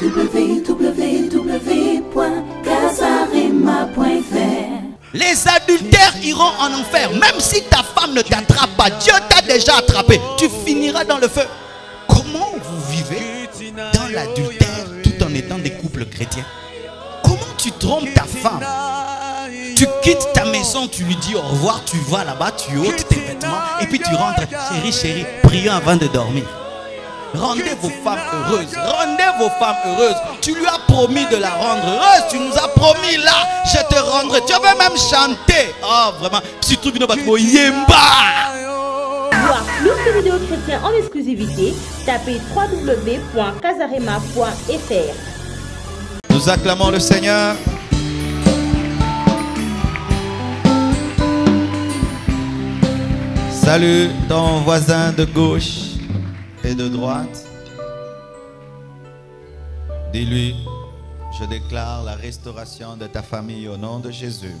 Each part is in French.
www.casarema.fr Les adultères iront en enfer. Même si ta femme ne t'attrape pas, Dieu t'a déjà attrapé. Tu finiras dans le feu. Comment vous vivez dans l'adultère tout en étant des couples chrétiens? Comment tu trompes ta femme? Tu quittes ta maison, tu lui dis au revoir, tu vas là-bas, tu ôtes tes vêtements et puis tu rentres. Chérie, chérie, prions avant de dormir. Rendez vos femmes heureuses. Rendez vos femmes heureuses. Tu lui as promis de la rendre heureuse. Tu nous as promis là. Je te rendrai. Tu avais même chanté. Oh, vraiment. Si tu. Voir plus de vidéos chrétiens en exclusivité, tapez www.casarema.fr. Nous acclamons le Seigneur. Salut ton voisin de gauche de droite. Dis-lui, je déclare la restauration de ta famille au nom de Jésus.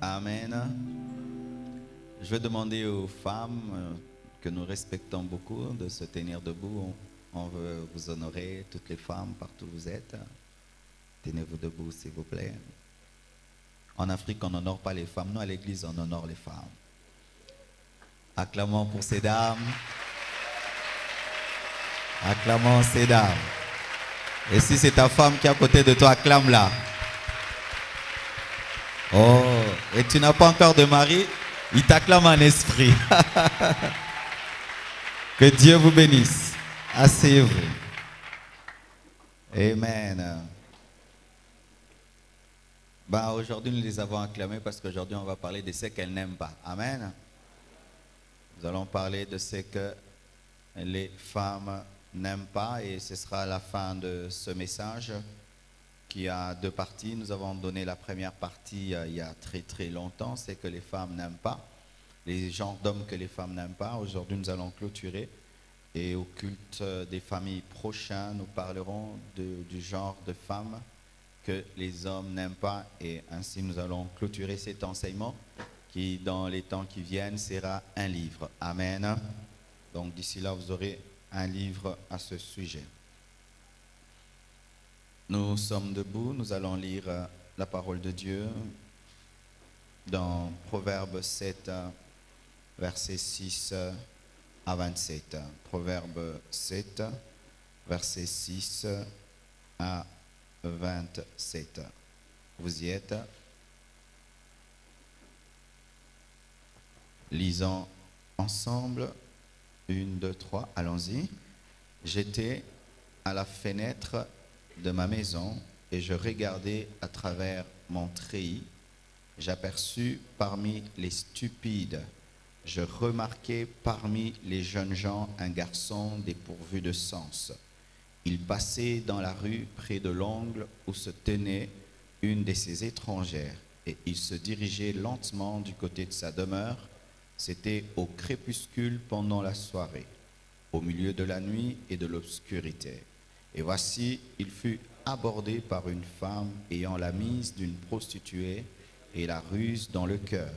Amen. Je vais demander aux femmes euh, que nous respectons beaucoup de se tenir debout. On veut vous honorer, toutes les femmes, partout où vous êtes. Tenez-vous debout, s'il vous plaît. En Afrique, on n'honore pas les femmes. Nous, à l'église, on honore les femmes. Acclamons pour ces dames. Acclamons ces dames. Et si c'est ta femme qui est à côté de toi, acclame-la. Oh, et tu n'as pas encore de mari, il t'acclame en esprit. que Dieu vous bénisse. Asseyez-vous. Amen. Ben, aujourd'hui, nous les avons acclamés parce qu'aujourd'hui, on va parler de ce qu'elles n'aiment pas. Amen. Nous allons parler de ce que les femmes n'aiment pas et ce sera la fin de ce message qui a deux parties. Nous avons donné la première partie euh, il y a très très longtemps, c'est que les femmes n'aiment pas, les genres d'hommes que les femmes n'aiment pas. Aujourd'hui, nous allons clôturer et au culte des familles prochains, nous parlerons de- du genre de femmes que les hommes n'aiment pas et ainsi nous allons clôturer cet enseignement qui, dans les temps qui viennent, sera un livre. Amen. Donc d'ici là, vous aurez un livre à ce sujet. Nous sommes debout, nous allons lire euh, la parole de Dieu dans Proverbe 7, euh, versets 6 euh, à 27. Proverbe 7, versets 6 à 27. Vous y êtes? Lisons ensemble. Une, deux, trois, allons-y. J'étais à la fenêtre de ma maison et je regardais à travers mon treillis. J'aperçus parmi les stupides, je remarquai parmi les jeunes gens un garçon dépourvu de sens. Il passait dans la rue près de l'angle où se tenait une de ses étrangères et il se dirigeait lentement du côté de sa demeure. C'était au crépuscule pendant la soirée, au milieu de la nuit et de l'obscurité. Et voici, il fut abordé par une femme ayant la mise d'une prostituée et la ruse dans le cœur.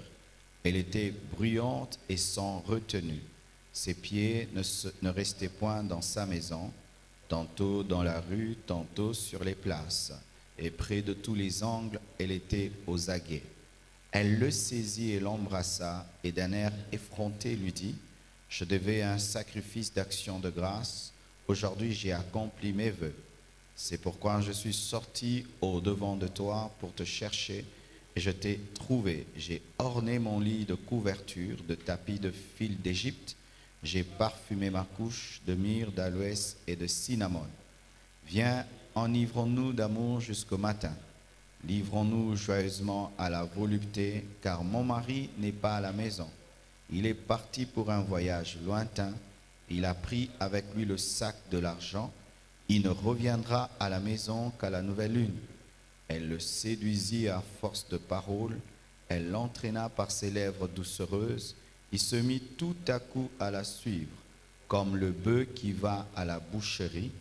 Elle était bruyante et sans retenue. Ses pieds ne, ne restaient point dans sa maison, tantôt dans la rue, tantôt sur les places. Et près de tous les angles, elle était aux aguets. Elle le saisit et l'embrassa, et d'un air effronté lui dit, Je devais un sacrifice d'action de grâce, aujourd'hui j'ai accompli mes vœux. C'est pourquoi je suis sorti au devant de toi pour te chercher, et je t'ai trouvé. J'ai orné mon lit de couverture, de tapis de fil d'Égypte, j'ai parfumé ma couche de myrrhe, d'aloès et de cinnamon. Viens, enivrons-nous d'amour jusqu'au matin. Livrons-nous joyeusement à la volupté, car mon mari n'est pas à la maison. Il est parti pour un voyage lointain. Il a pris avec lui le sac de l'argent. Il ne reviendra à la maison qu'à la nouvelle lune. Elle le séduisit à force de paroles. Elle l'entraîna par ses lèvres doucereuses. Il se mit tout à coup à la suivre, comme le bœuf qui va à la boucherie,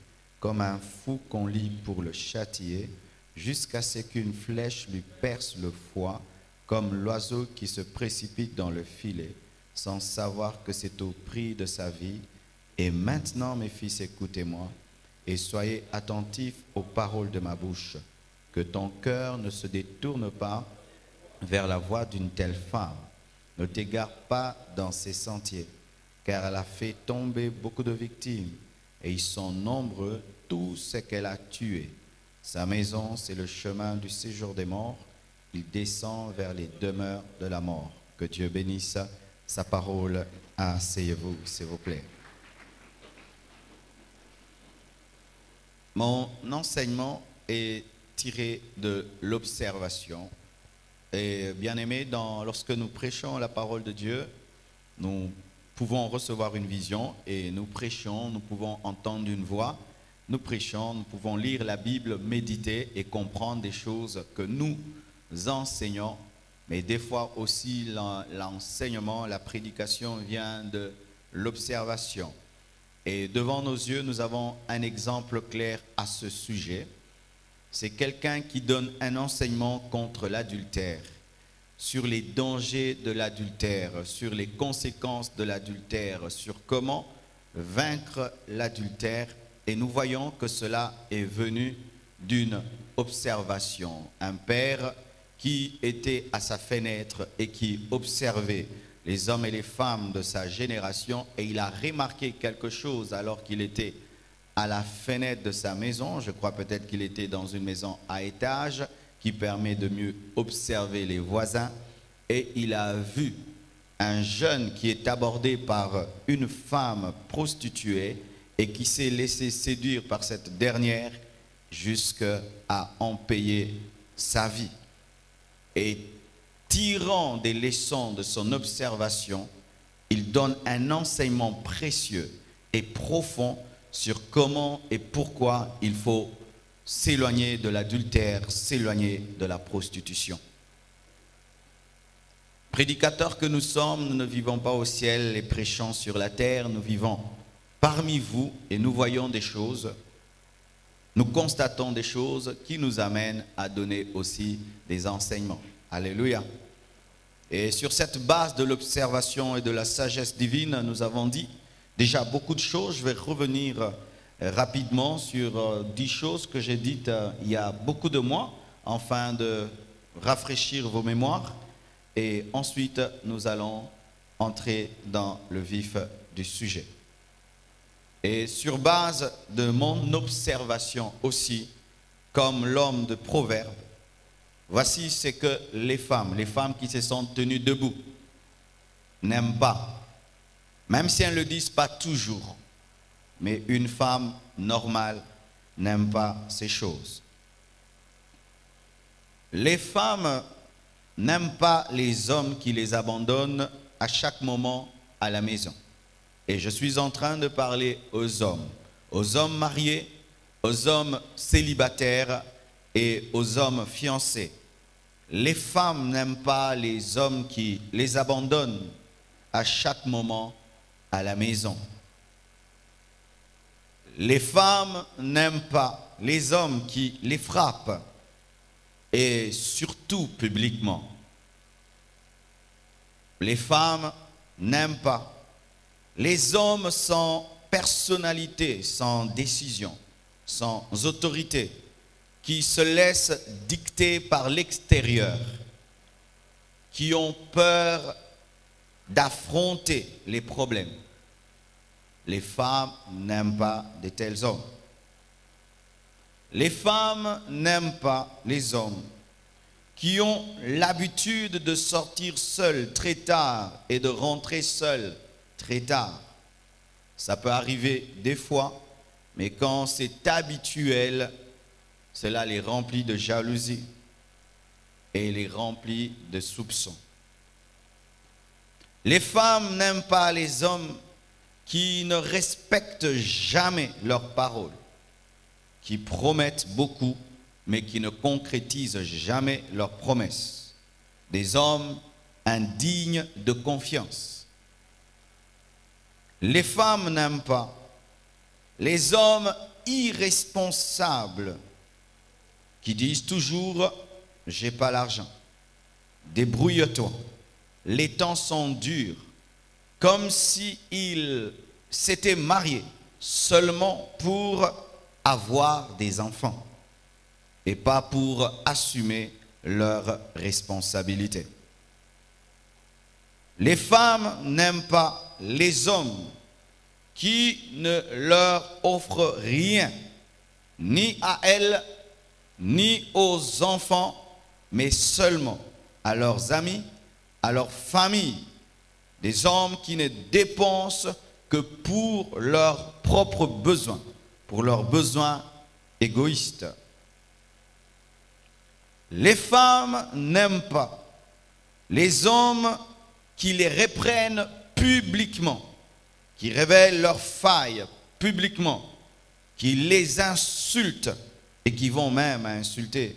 comme un fou qu'on lit pour le châtier, jusqu'à ce qu'une flèche lui perce le foie, comme l'oiseau qui se précipite dans le filet. sans savoir que c'est au prix de sa vie. Et maintenant, mes fils, écoutez-moi et soyez attentifs aux paroles de ma bouche, que ton cœur ne se détourne pas vers la voie d'une telle femme. Ne t'égare pas dans ses sentiers, car elle a fait tomber beaucoup de victimes, et ils sont nombreux tous ceux qu'elle a tués. Sa maison, c'est le chemin du séjour des morts. Il descend vers les demeures de la mort. Que Dieu bénisse sa parole. Asseyez-vous, s'il vous plaît. Mon enseignement est tiré de l'observation. Et bien aimé, lorsque nous prêchons la parole de Dieu, nous pouvons recevoir une vision et nous prêchons, nous pouvons entendre une voix, nous prêchons, nous pouvons lire la Bible, méditer et comprendre des choses que nous enseignons. Mais des fois aussi, l'enseignement, la prédication vient de l'observation. Et devant nos yeux, nous avons un exemple clair à ce sujet. C'est quelqu'un qui donne un enseignement contre l'adultère, sur les dangers de l'adultère, sur les conséquences de l'adultère, sur comment vaincre l'adultère. Et nous voyons que cela est venu d'une observation. Un père qui était à sa fenêtre et qui observait les hommes et les femmes de sa génération et il a remarqué quelque chose alors qu'il était à la fenêtre de sa maison. Je crois peut-être qu'il était dans une maison à étage qui permet de mieux observer les voisins. Et il a vu un jeune qui est abordé par une femme prostituée et qui s'est laissé séduire par cette dernière jusqu'à en payer sa vie. Et tirant des leçons de son observation, il donne un enseignement précieux et profond sur comment et pourquoi il faut s'éloigner de l'adultère, s'éloigner de la prostitution. Prédicateurs que nous sommes, nous ne vivons pas au ciel et prêchons sur la terre, nous vivons parmi vous et nous voyons des choses, nous constatons des choses qui nous amènent à donner aussi des enseignements. Alléluia. Et sur cette base de l'observation et de la sagesse divine, nous avons dit déjà beaucoup de choses. Je vais revenir euh, rapidement sur euh, dix choses que j'ai dites euh, il y a beaucoup de mois, afin de rafraîchir vos mémoires. Et ensuite, nous allons entrer dans le vif du sujet. Et sur base de mon observation aussi, comme l'homme de Proverbe, Voici ce que les femmes, les femmes qui se sont tenues debout, n'aiment pas. Même si elles ne le disent pas toujours. Mais une femme normale n'aime pas ces choses. Les femmes n'aiment pas les hommes qui les abandonnent à chaque moment à la maison. Et je suis en train de parler aux hommes, aux hommes mariés, aux hommes célibataires et aux hommes fiancés les femmes n'aiment pas les hommes qui les abandonnent à chaque moment à la maison. Les femmes n'aiment pas les hommes qui les frappent et surtout publiquement. Les femmes n'aiment pas les hommes sans personnalité, sans décision, sans autorité qui se laissent dicter par l'extérieur, qui ont peur d'affronter les problèmes. Les femmes n'aiment pas de tels hommes. Les femmes n'aiment pas les hommes qui ont l'habitude de sortir seuls très tard et de rentrer seuls très tard. Ça peut arriver des fois, mais quand c'est habituel, cela les remplit de jalousie et les remplit de soupçons. Les femmes n'aiment pas les hommes qui ne respectent jamais leurs paroles, qui promettent beaucoup, mais qui ne concrétisent jamais leurs promesses. Des hommes indignes de confiance. Les femmes n'aiment pas les hommes irresponsables qui disent toujours j'ai pas l'argent. Débrouille-toi. Les temps sont durs. comme s'ils s'étaient mariés seulement pour avoir des enfants et pas pour assumer leurs responsabilités. Les femmes n'aiment pas les hommes qui ne leur offrent rien, ni à elles, ni aux enfants, mais seulement à leurs amis, à leur famille, des hommes qui ne dépensent que pour leurs propres besoins, pour leurs besoins égoïstes. Les femmes n'aiment pas les hommes qui les reprennent publiquement, qui révèlent leurs failles publiquement, qui les insultent et qui vont même insulter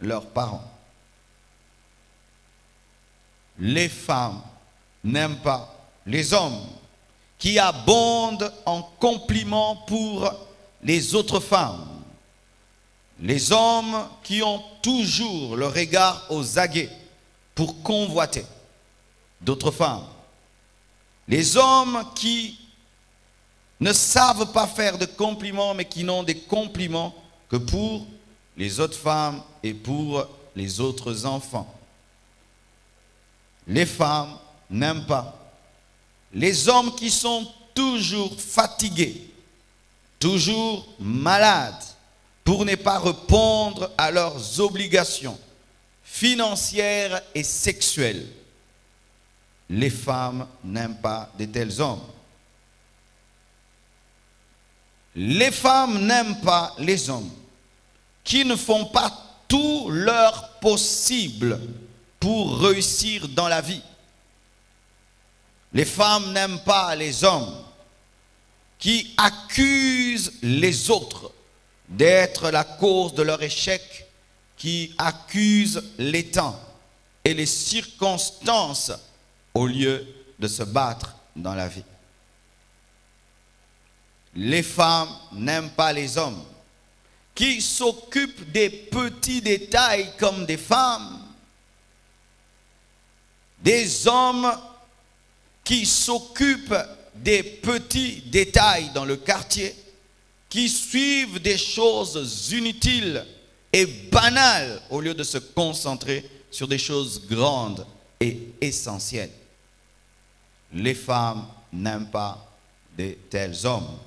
leurs parents. Les femmes n'aiment pas les hommes qui abondent en compliments pour les autres femmes. Les hommes qui ont toujours le regard aux aguets pour convoiter d'autres femmes. Les hommes qui ne savent pas faire de compliments, mais qui n'ont des compliments que pour les autres femmes et pour les autres enfants. Les femmes n'aiment pas. Les hommes qui sont toujours fatigués, toujours malades, pour ne pas répondre à leurs obligations financières et sexuelles. Les femmes n'aiment pas de tels hommes. Les femmes n'aiment pas les hommes qui ne font pas tout leur possible pour réussir dans la vie. Les femmes n'aiment pas les hommes qui accusent les autres d'être la cause de leur échec, qui accusent les temps et les circonstances au lieu de se battre dans la vie. Les femmes n'aiment pas les hommes qui s'occupent des petits détails comme des femmes, des hommes qui s'occupent des petits détails dans le quartier, qui suivent des choses inutiles et banales au lieu de se concentrer sur des choses grandes et essentielles. Les femmes n'aiment pas de tels hommes.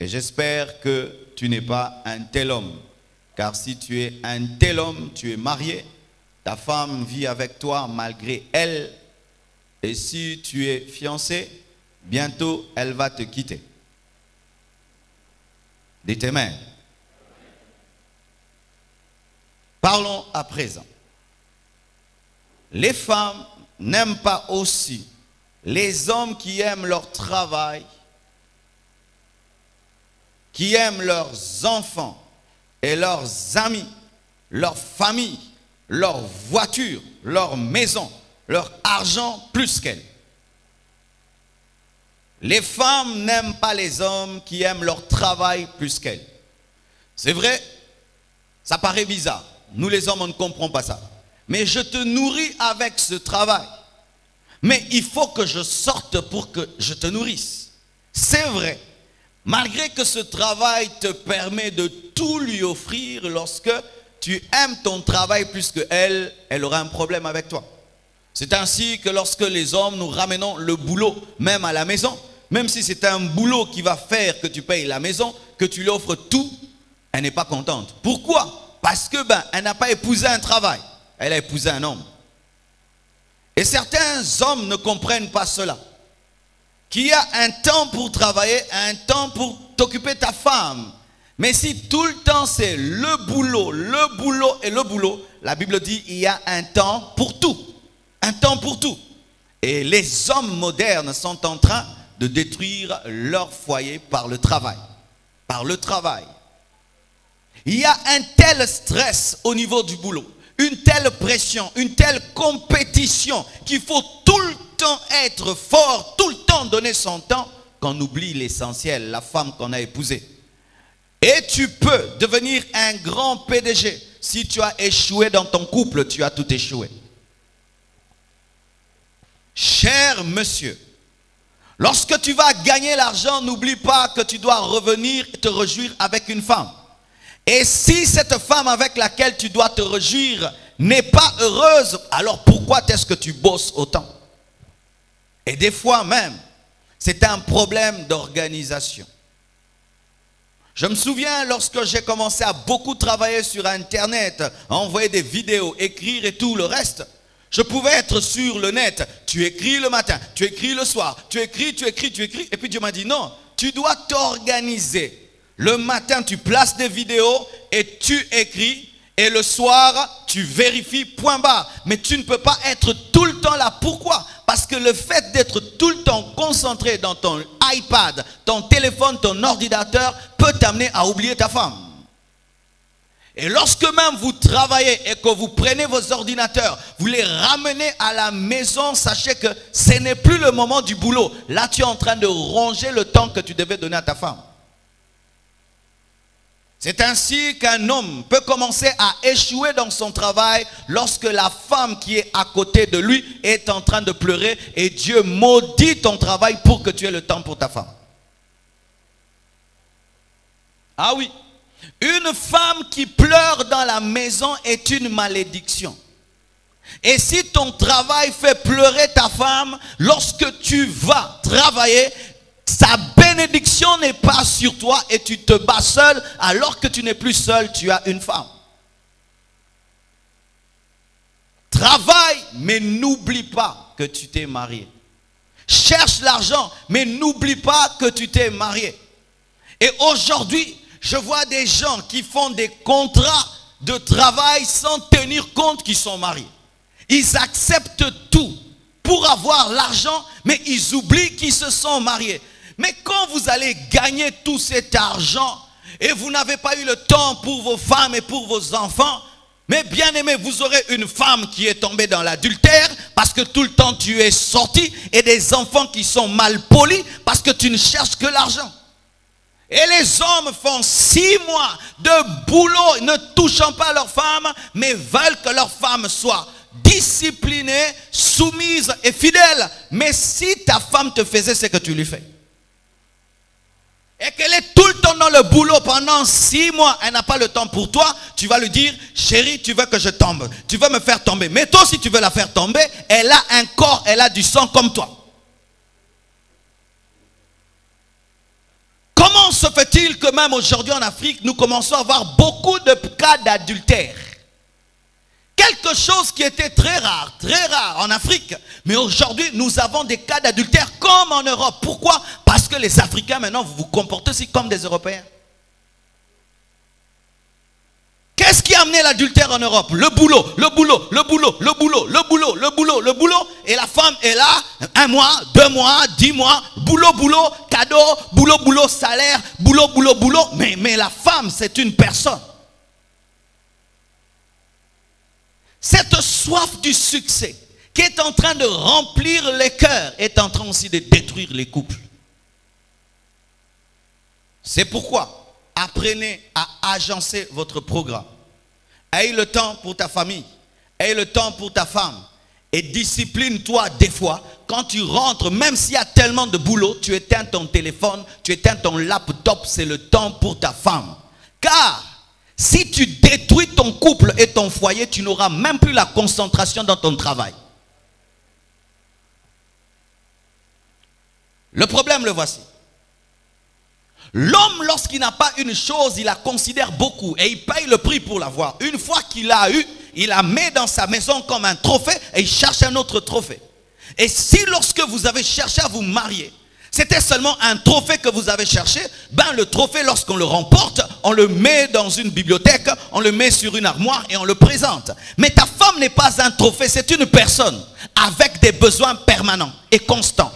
Et j'espère que tu n'es pas un tel homme. Car si tu es un tel homme, tu es marié, ta femme vit avec toi malgré elle. Et si tu es fiancé, bientôt elle va te quitter. Des tes mains. Parlons à présent. Les femmes n'aiment pas aussi les hommes qui aiment leur travail, qui aiment leurs enfants et leurs amis, leur famille, leur voiture, leur maison, leur argent plus qu'elles. Les femmes n'aiment pas les hommes qui aiment leur travail plus qu'elles. C'est vrai, ça paraît bizarre. Nous les hommes, on ne comprend pas ça. Mais je te nourris avec ce travail. Mais il faut que je sorte pour que je te nourrisse. C'est vrai. Malgré que ce travail te permet de tout lui offrir, lorsque tu aimes ton travail plus que elle, elle aura un problème avec toi. C'est ainsi que lorsque les hommes nous ramenons le boulot, même à la maison, même si c'est un boulot qui va faire que tu payes la maison, que tu lui offres tout, elle n'est pas contente. Pourquoi? Parce que ben, elle n'a pas épousé un travail, elle a épousé un homme. Et certains hommes ne comprennent pas cela. Qu'il y a un temps pour travailler, un temps pour t'occuper ta femme. Mais si tout le temps c'est le boulot, le boulot et le boulot, la Bible dit il y a un temps pour tout. Un temps pour tout. Et les hommes modernes sont en train de détruire leur foyer par le travail. Par le travail. Il y a un tel stress au niveau du boulot une telle pression, une telle compétition qu'il faut tout le temps être fort, tout le temps donner son temps, qu'on oublie l'essentiel, la femme qu'on a épousée. Et tu peux devenir un grand PDG. Si tu as échoué dans ton couple, tu as tout échoué. Cher monsieur, Lorsque tu vas gagner l'argent, n'oublie pas que tu dois revenir et te réjouir avec une femme. Et si cette femme avec laquelle tu dois te réjouir n'est pas heureuse, alors pourquoi est-ce que tu bosses autant? Et des fois même, c'est un problème d'organisation. Je me souviens lorsque j'ai commencé à beaucoup travailler sur Internet, à envoyer des vidéos, écrire et tout le reste, je pouvais être sur le net. Tu écris le matin, tu écris le soir, tu écris, tu écris, tu écris. Et puis Dieu m'a dit non, tu dois t'organiser. Le matin, tu places des vidéos et tu écris. Et le soir, tu vérifies, point bas. Mais tu ne peux pas être tout le temps là. Pourquoi? Parce que le fait d'être tout le temps concentré dans ton iPad, ton téléphone, ton ordinateur, peut t'amener à oublier ta femme. Et lorsque même vous travaillez et que vous prenez vos ordinateurs, vous les ramenez à la maison, sachez que ce n'est plus le moment du boulot. Là, tu es en train de ronger le temps que tu devais donner à ta femme. C'est ainsi qu'un homme peut commencer à échouer dans son travail lorsque la femme qui est à côté de lui est en train de pleurer et Dieu maudit ton travail pour que tu aies le temps pour ta femme. Ah oui. Une femme qui pleure dans la maison est une malédiction. Et si ton travail fait pleurer ta femme, lorsque tu vas travailler, sa bénédiction n'est pas sur toi et tu te bats seul alors que tu n'es plus seul, tu as une femme. Travaille, mais n'oublie pas que tu t'es marié. Cherche l'argent, mais n'oublie pas que tu t'es marié. Et aujourd'hui, je vois des gens qui font des contrats de travail sans tenir compte qu'ils sont mariés. Ils acceptent tout pour avoir l'argent, mais ils oublient qu'ils se sont mariés. Mais quand vous allez gagner tout cet argent et vous n'avez pas eu le temps pour vos femmes et pour vos enfants, mais bien aimé, vous aurez une femme qui est tombée dans l'adultère parce que tout le temps tu es sorti et des enfants qui sont mal polis parce que tu ne cherches que l'argent. Et les hommes font six mois de boulot ne touchant pas leurs femmes, mais veulent que leurs femmes soient disciplinées, soumises et fidèles. Mais si ta femme te faisait ce que tu lui fais, et qu'elle est tout le temps dans le boulot pendant six mois, elle n'a pas le temps pour toi, tu vas lui dire, chérie, tu veux que je tombe, tu veux me faire tomber. Mais toi, si tu veux la faire tomber, elle a un corps, elle a du sang comme toi. Comment se fait-il que même aujourd'hui en Afrique, nous commençons à avoir beaucoup de cas d'adultère? Quelque chose qui était très rare, très rare en Afrique. Mais aujourd'hui, nous avons des cas d'adultère comme en Europe. Pourquoi? Parce que les Africains, maintenant, vous vous comportez aussi comme des Européens. Qu'est-ce qui a amené l'adultère en Europe? Le boulot, le boulot, le boulot, le boulot, le boulot, le boulot, le boulot. Et la femme est là, un mois, deux mois, dix mois, boulot, boulot, cadeau, boulot, boulot, salaire, boulot, boulot, boulot. Mais, mais la femme, c'est une personne. Cette soif du succès qui est en train de remplir les cœurs est en train aussi de détruire les couples. C'est pourquoi apprenez à agencer votre programme. Aie le temps pour ta famille. Aie le temps pour ta femme. Et discipline-toi des fois. Quand tu rentres, même s'il y a tellement de boulot, tu éteins ton téléphone, tu éteins ton laptop, c'est le temps pour ta femme. Car si tu détruis ton couple et ton foyer, tu n'auras même plus la concentration dans ton travail. Le problème, le voici. L'homme, lorsqu'il n'a pas une chose, il la considère beaucoup et il paye le prix pour l'avoir. Une fois qu'il l'a eu, il la met dans sa maison comme un trophée et il cherche un autre trophée. Et si lorsque vous avez cherché à vous marier, c'était seulement un trophée que vous avez cherché, ben le trophée, lorsqu'on le remporte, on le met dans une bibliothèque, on le met sur une armoire et on le présente. Mais ta femme n'est pas un trophée, c'est une personne avec des besoins permanents et constants.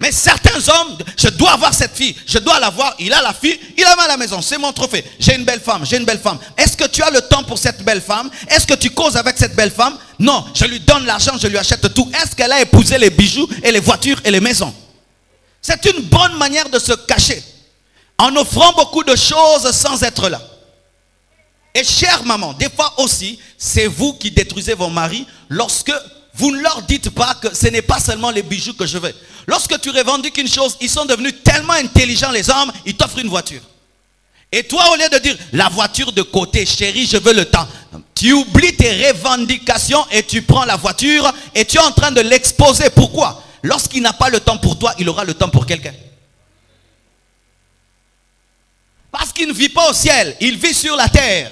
Mais certains hommes, je dois avoir cette fille, je dois l'avoir, il a la fille, il a mal à la maison, c'est mon trophée. J'ai une belle femme, j'ai une belle femme. Est-ce que tu as le temps pour cette belle femme? Est-ce que tu causes avec cette belle femme? Non, je lui donne l'argent, je lui achète tout. Est-ce qu'elle a épousé les bijoux et les voitures et les maisons? C'est une bonne manière de se cacher en offrant beaucoup de choses sans être là. Et chère maman, des fois aussi, c'est vous qui détruisez vos maris lorsque vous ne leur dites pas que ce n'est pas seulement les bijoux que je veux. Lorsque tu revendiques une chose, ils sont devenus tellement intelligents, les hommes, ils t'offrent une voiture. Et toi, au lieu de dire la voiture de côté, chérie, je veux le temps, tu oublies tes revendications et tu prends la voiture et tu es en train de l'exposer. Pourquoi? Lorsqu'il n'a pas le temps pour toi, il aura le temps pour quelqu'un. Parce qu'il ne vit pas au ciel, il vit sur la terre.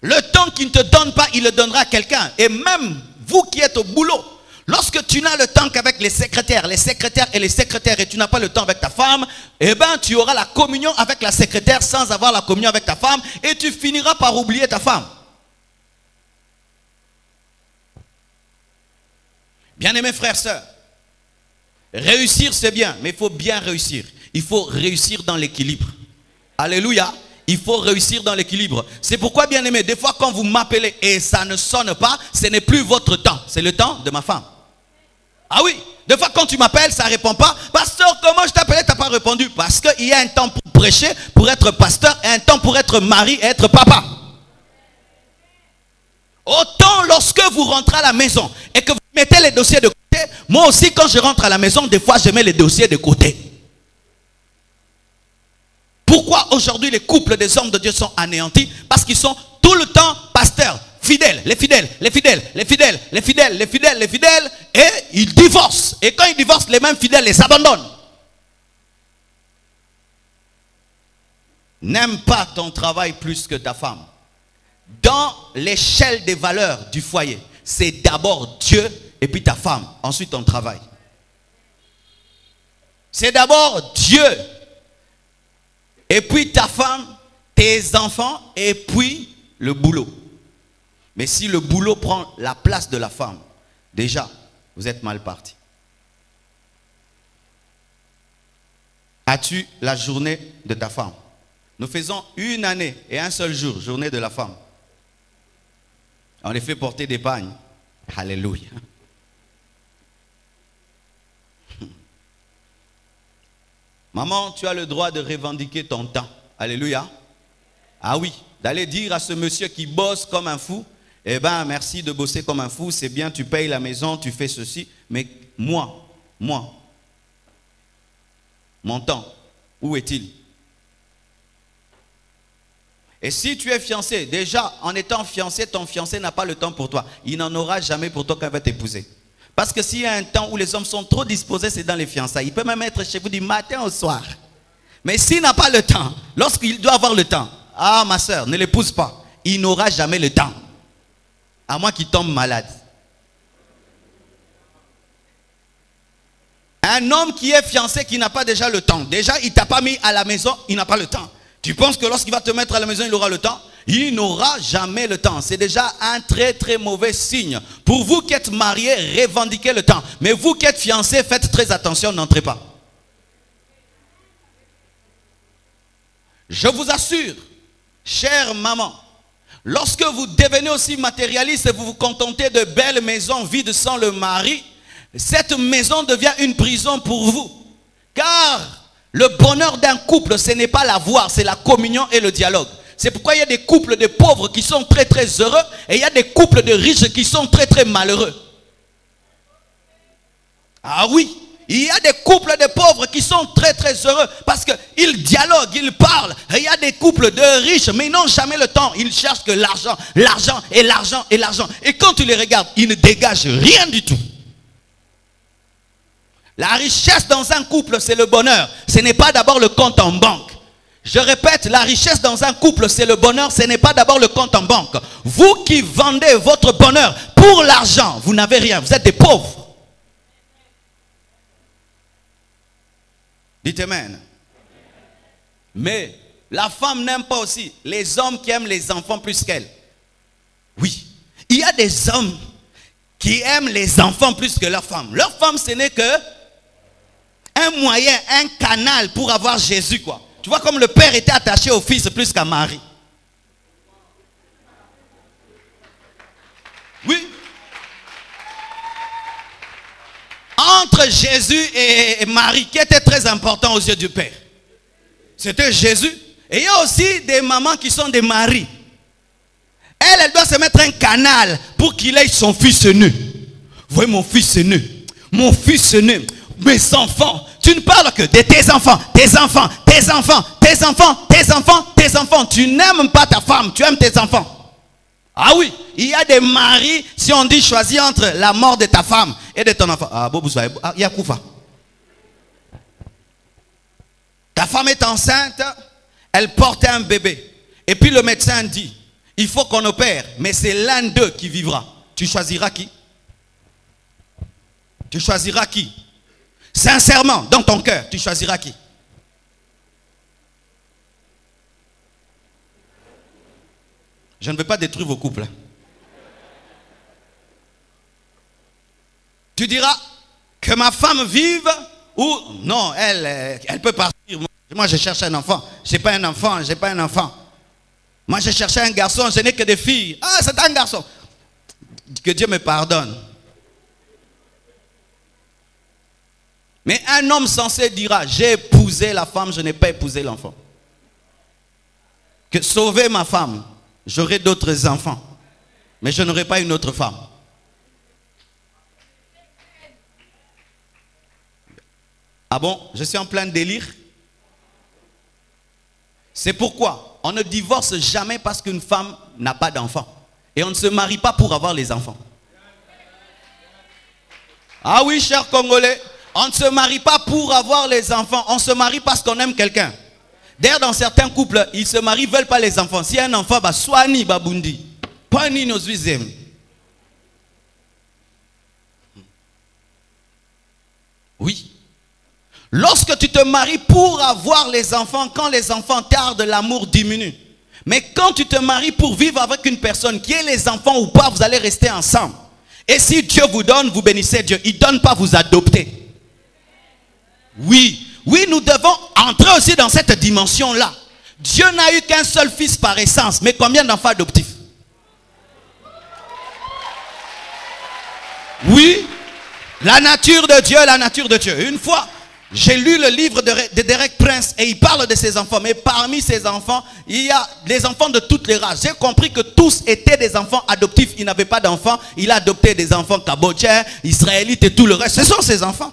Le temps qu'il ne te donne pas, il le donnera à quelqu'un. Et même vous qui êtes au boulot, lorsque tu n'as le temps qu'avec les secrétaires, les secrétaires et les secrétaires, et tu n'as pas le temps avec ta femme, eh bien, tu auras la communion avec la secrétaire sans avoir la communion avec ta femme, et tu finiras par oublier ta femme. Bien-aimés frères, sœurs, réussir c'est bien, mais il faut bien réussir. Il faut réussir dans l'équilibre. Alléluia. Il faut réussir dans l'équilibre. C'est pourquoi, bien aimé, des fois quand vous m'appelez et ça ne sonne pas, ce n'est plus votre temps, c'est le temps de ma femme. Ah oui, des fois quand tu m'appelles, ça ne répond pas. Pasteur, comment je t'appelais, tu n'as pas répondu. Parce qu'il y a un temps pour prêcher, pour être pasteur, un temps pour être mari et être papa. Autant lorsque vous rentrez à la maison et que vous mettez les dossiers de côté, moi aussi quand je rentre à la maison, des fois je mets les dossiers de côté. Pourquoi aujourd'hui les couples des hommes de Dieu sont anéantis Parce qu'ils sont tout le temps pasteurs, fidèles, les fidèles, les fidèles, les fidèles, les fidèles, les fidèles, les fidèles, et ils divorcent. Et quand ils divorcent, les mêmes fidèles les abandonnent. N'aime pas ton travail plus que ta femme. Dans l'échelle des valeurs du foyer, c'est d'abord Dieu et puis ta femme, ensuite ton travail. C'est d'abord Dieu et puis ta femme, tes enfants, et puis le boulot. Mais si le boulot prend la place de la femme, déjà, vous êtes mal parti. As-tu la journée de ta femme? Nous faisons une année et un seul jour, journée de la femme. On les fait porter des pagnes. Alléluia. Maman, tu as le droit de revendiquer ton temps. Alléluia. Ah oui, d'aller dire à ce monsieur qui bosse comme un fou, eh ben merci de bosser comme un fou, c'est bien, tu payes la maison, tu fais ceci, mais moi, moi, mon temps, où est-il? Et si tu es fiancé, déjà en étant fiancé, ton fiancé n'a pas le temps pour toi. Il n'en aura jamais pour toi quand va t'épouser. Parce que s'il y a un temps où les hommes sont trop disposés, c'est dans les fiançailles. Il peut même être chez vous du matin au soir. Mais s'il n'a pas le temps, lorsqu'il doit avoir le temps, ah ma soeur, ne l'épouse pas. Il n'aura jamais le temps. À moins qu'il tombe malade. Un homme qui est fiancé, qui n'a pas déjà le temps. Déjà, il t'a pas mis à la maison, il n'a pas le temps. Tu penses que lorsqu'il va te mettre à la maison, il aura le temps? Il n'aura jamais le temps. C'est déjà un très très mauvais signe. Pour vous qui êtes mariés, revendiquez le temps. Mais vous qui êtes fiancés, faites très attention, n'entrez pas. Je vous assure, chère maman, lorsque vous devenez aussi matérialiste et vous vous contentez de belles maisons vides sans le mari, cette maison devient une prison pour vous. Car le bonheur d'un couple, ce n'est pas la voir, c'est la communion et le dialogue. C'est pourquoi il y a des couples de pauvres qui sont très très heureux et il y a des couples de riches qui sont très très malheureux. Ah oui, il y a des couples de pauvres qui sont très très heureux parce qu'ils dialoguent, ils parlent. Il y a des couples de riches, mais ils n'ont jamais le temps. Ils cherchent que l'argent, l'argent et l'argent et l'argent. Et quand tu les regardes, ils ne dégagent rien du tout. La richesse dans un couple, c'est le bonheur. Ce n'est pas d'abord le compte en banque. Je répète, la richesse dans un couple, c'est le bonheur, ce n'est pas d'abord le compte en banque. Vous qui vendez votre bonheur pour l'argent, vous n'avez rien, vous êtes des pauvres. Dites Amen. Mais la femme n'aime pas aussi les hommes qui aiment les enfants plus qu'elle. Oui, il y a des hommes qui aiment les enfants plus que leur femme. Leur femme, ce n'est que un moyen, un canal pour avoir Jésus, quoi. Tu vois comme le père était attaché au fils plus qu'à Marie. Oui. Entre Jésus et Marie, qui était très important aux yeux du Père C'était Jésus. Et il y a aussi des mamans qui sont des maris. Elle, elle doit se mettre un canal pour qu'il ait son fils nu. voyez mon fils aîné, mon fils aîné, mes enfants. Tu ne parles que de tes enfants, tes enfants, tes enfants, tes enfants, tes enfants, tes enfants. Tu n'aimes pas ta femme, tu aimes tes enfants. Ah oui, il y a des maris, si on dit choisir entre la mort de ta femme et de ton enfant. Ah, ah, il y a Koufa. Ta femme est enceinte, elle porte un bébé. Et puis le médecin dit, il faut qu'on opère, mais c'est l'un d'eux qui vivra. Tu choisiras qui? Tu choisiras qui? Sincèrement, dans ton cœur, tu choisiras qui? Je ne veux pas détruire vos couples. Hein. Tu diras que ma femme vive ou non, elle, elle peut partir. Moi, je cherche un enfant. Je n'ai pas un enfant, je n'ai pas un enfant. Moi, je cherchais un garçon, je n'ai que des filles. Ah, c'est un garçon. Que Dieu me pardonne. Mais un homme censé dira, j'ai épousé la femme, je n'ai pas épousé l'enfant. Que sauver ma femme, j'aurai d'autres enfants. Mais je n'aurai pas une autre femme. Ah bon, je suis en plein délire? C'est pourquoi on ne divorce jamais parce qu'une femme n'a pas d'enfant. Et on ne se marie pas pour avoir les enfants. Ah oui, cher Congolais, on ne se marie pas pour avoir les enfants, on se marie parce qu'on aime quelqu'un. D'ailleurs, dans certains couples, ils se marient, veulent pas les enfants. A un enfant, bah, soit ni babundi. Pas ni nos Oui. Lorsque tu te maries pour avoir les enfants, quand les enfants tardent, l'amour diminue. Mais quand tu te maries pour vivre avec une personne qui ait les enfants ou pas, vous allez rester ensemble. Et si Dieu vous donne, vous bénissez Dieu. Il ne donne pas, vous adopter. Oui, oui, nous devons entrer aussi dans cette dimension-là. Dieu n'a eu qu'un seul fils par essence, mais combien d'enfants adoptifs? Oui, la nature de Dieu, la nature de Dieu. Une fois, j'ai lu le livre de, Derek Prince et il parle de ses enfants. Mais parmi ses enfants, il y a des enfants de toutes les races. J'ai compris que tous étaient des enfants adoptifs. Il n'avait pas d'enfants. Il a adopté des enfants cambodgiens, israélites et tout le reste. Ce sont ses enfants.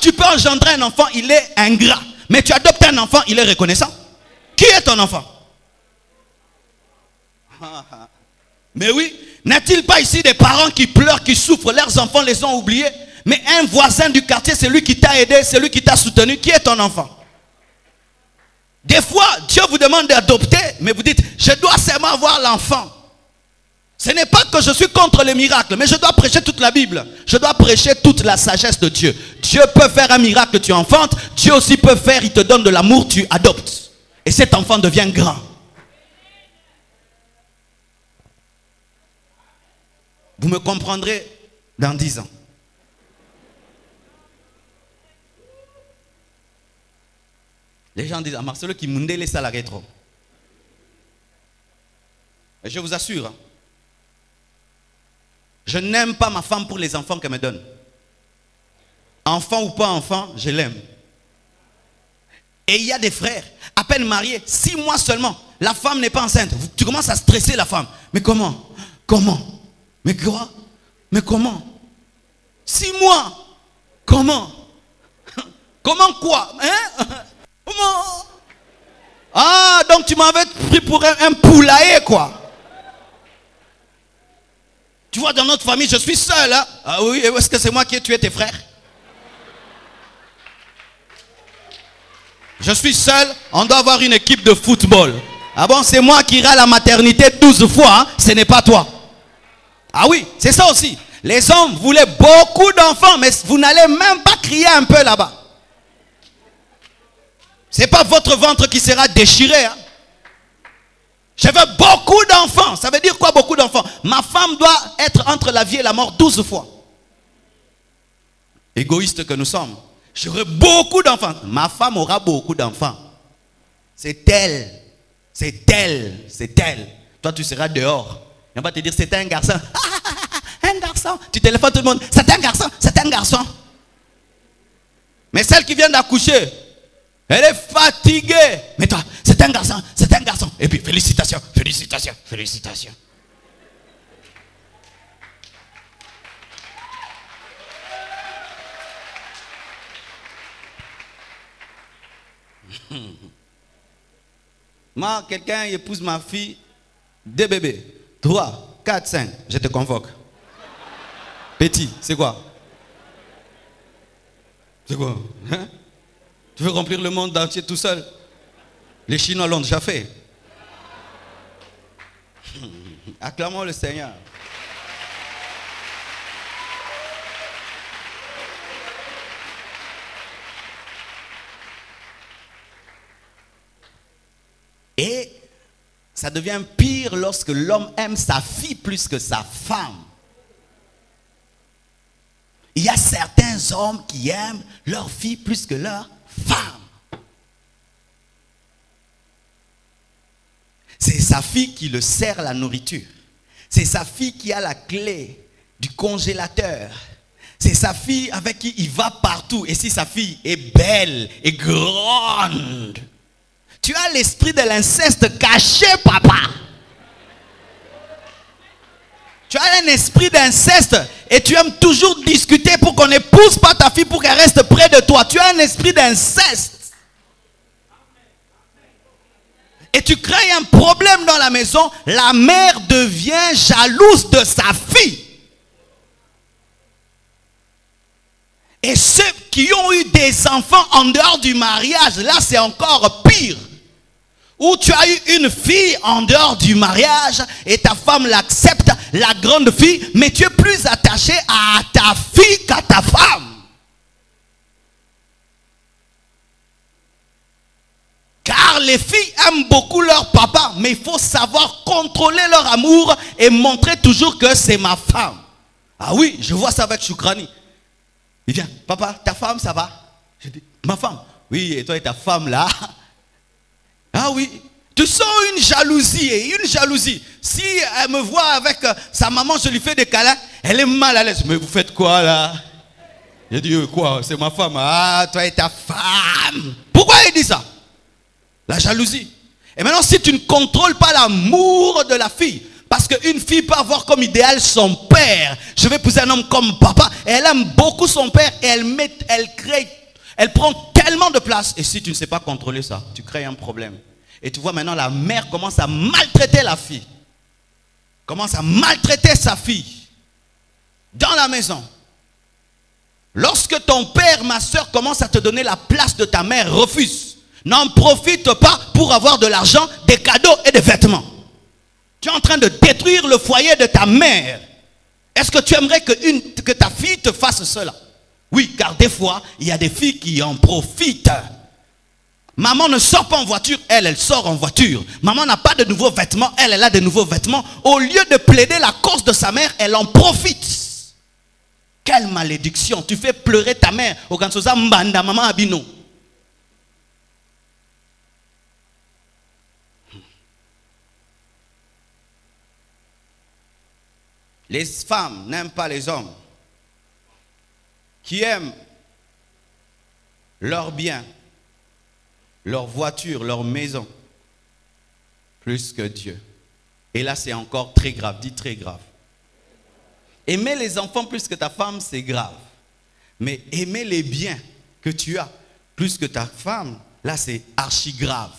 Tu peux engendrer un enfant, il est ingrat. Mais tu adoptes un enfant, il est reconnaissant. Qui est ton enfant? Mais oui, n'est-il pas ici des parents qui pleurent, qui souffrent, leurs enfants les ont oubliés Mais un voisin du quartier, c'est lui qui t'a aidé, c'est lui qui t'a soutenu. Qui est ton enfant? Des fois, Dieu vous demande d'adopter, mais vous dites, je dois seulement avoir l'enfant. Ce n'est pas que je suis contre les miracles, mais je dois prêcher toute la Bible. Je dois prêcher toute la sagesse de Dieu. Dieu peut faire un miracle, tu enfantes. Dieu aussi peut faire, il te donne de l'amour, tu adoptes. Et cet enfant devient grand. Vous me comprendrez dans dix ans. Les gens disent, ah, Marcelo qui les salariés trop. Et je vous assure, hein, je n'aime pas ma femme pour les enfants qu'elle me donne. Enfant ou pas enfant, je l'aime. Et il y a des frères, à peine mariés, six mois seulement, la femme n'est pas enceinte. Tu commences à stresser la femme. Mais comment? Comment? Mais quoi? Mais comment? Six mois? Comment? Comment quoi? Hein? Comment? Ah, donc tu m'avais pris pour un, un poulailler, quoi. Tu vois, dans notre famille, je suis seul. Hein? Ah oui, est-ce que c'est moi qui ai tué tes frères? Je suis seul, on doit avoir une équipe de football. Ah bon, c'est moi qui irai à la maternité 12 fois, hein? ce n'est pas toi. Ah oui, c'est ça aussi. Les hommes voulaient beaucoup d'enfants, mais vous n'allez même pas crier un peu là-bas. Ce n'est pas votre ventre qui sera déchiré. Hein? Veux beaucoup d'enfants. Ça veut dire quoi beaucoup d'enfants? Ma femme doit être entre la vie et la mort douze fois. Égoïste que nous sommes. J'aurai beaucoup d'enfants. Ma femme aura beaucoup d'enfants. C'est elle. C'est elle. C'est elle. Toi, tu seras dehors. On va te dire, c'est un garçon. un garçon. Tu téléphones tout le monde. C'est un garçon. C'est un garçon. Mais celle qui vient d'accoucher, elle est fatiguée. Mais toi, c'est un garçon, c'est un garçon. Et puis, félicitations, félicitations, félicitations. Moi, quelqu'un épouse ma fille, deux bébés, trois, quatre, cinq, je te convoque. Petit, c'est quoi? C'est quoi hein? Tu veux remplir le monde entier tout seul? Les Chinois l'ont déjà fait. Acclamons le Seigneur. Et ça devient pire lorsque l'homme aime sa fille plus que sa femme. Il y a certains hommes qui aiment leur fille plus que leur femme. C'est sa fille qui le sert la nourriture. C'est sa fille qui a la clé du congélateur. C'est sa fille avec qui il va partout. Et si sa fille est belle et grande, tu as l'esprit de l'inceste caché, papa. Tu as un esprit d'inceste et tu aimes toujours discuter pour qu'on n'épouse pas ta fille pour qu'elle reste esprit d'inceste. Et tu crées un problème dans la maison. La mère devient jalouse de sa fille. Et ceux qui ont eu des enfants en dehors du mariage, là c'est encore pire où tu as eu une fille en dehors du mariage et ta femme l'accepte, la grande fille, mais tu es plus attaché à ta fille qu'à ta femme. Car les filles aiment beaucoup leur papa, mais il faut savoir contrôler leur amour et montrer toujours que c'est ma femme. Ah oui, je vois ça avec Choukrani. Il vient, papa, ta femme, ça va? Je dis, ma femme. Oui, et toi et ta femme là, ah oui, tu sens une jalousie et une jalousie. Si elle me voit avec euh, sa maman, je lui fais des câlins, elle est mal à l'aise. Mais vous faites quoi là? J'ai dit, euh, quoi? C'est ma femme. Ah, toi et ta femme. Pourquoi il dit ça? La jalousie. Et maintenant, si tu ne contrôles pas l'amour de la fille, parce qu'une fille peut avoir comme idéal son père. Je vais épouser un homme comme papa. Et elle aime beaucoup son père et elle, met, elle crée elle prend tellement de place. Et si tu ne sais pas contrôler ça, tu crées un problème. Et tu vois maintenant la mère commence à maltraiter la fille. Commence à maltraiter sa fille. Dans la maison. Lorsque ton père, ma soeur, commence à te donner la place de ta mère, refuse. N'en profite pas pour avoir de l'argent, des cadeaux et des vêtements. Tu es en train de détruire le foyer de ta mère. Est-ce que tu aimerais que, ta fille te fasse cela? Oui, car des fois, il y a des filles qui en profitent. Maman ne sort pas en voiture, elle, elle sort en voiture. Maman n'a pas de nouveaux vêtements, elle, elle a de nouveaux vêtements. Au lieu de plaider la cause de sa mère, elle en profite. Quelle malédiction. Tu fais pleurer ta mère. Mbanda, maman Abino. Les femmes n'aiment pas les hommes qui aiment leurs biens, leur voiture, leur maison, plus que Dieu. Et là, c'est encore très grave, dit très grave. Aimer les enfants plus que ta femme, c'est grave. Mais aimer les biens que tu as plus que ta femme, là, c'est archi grave.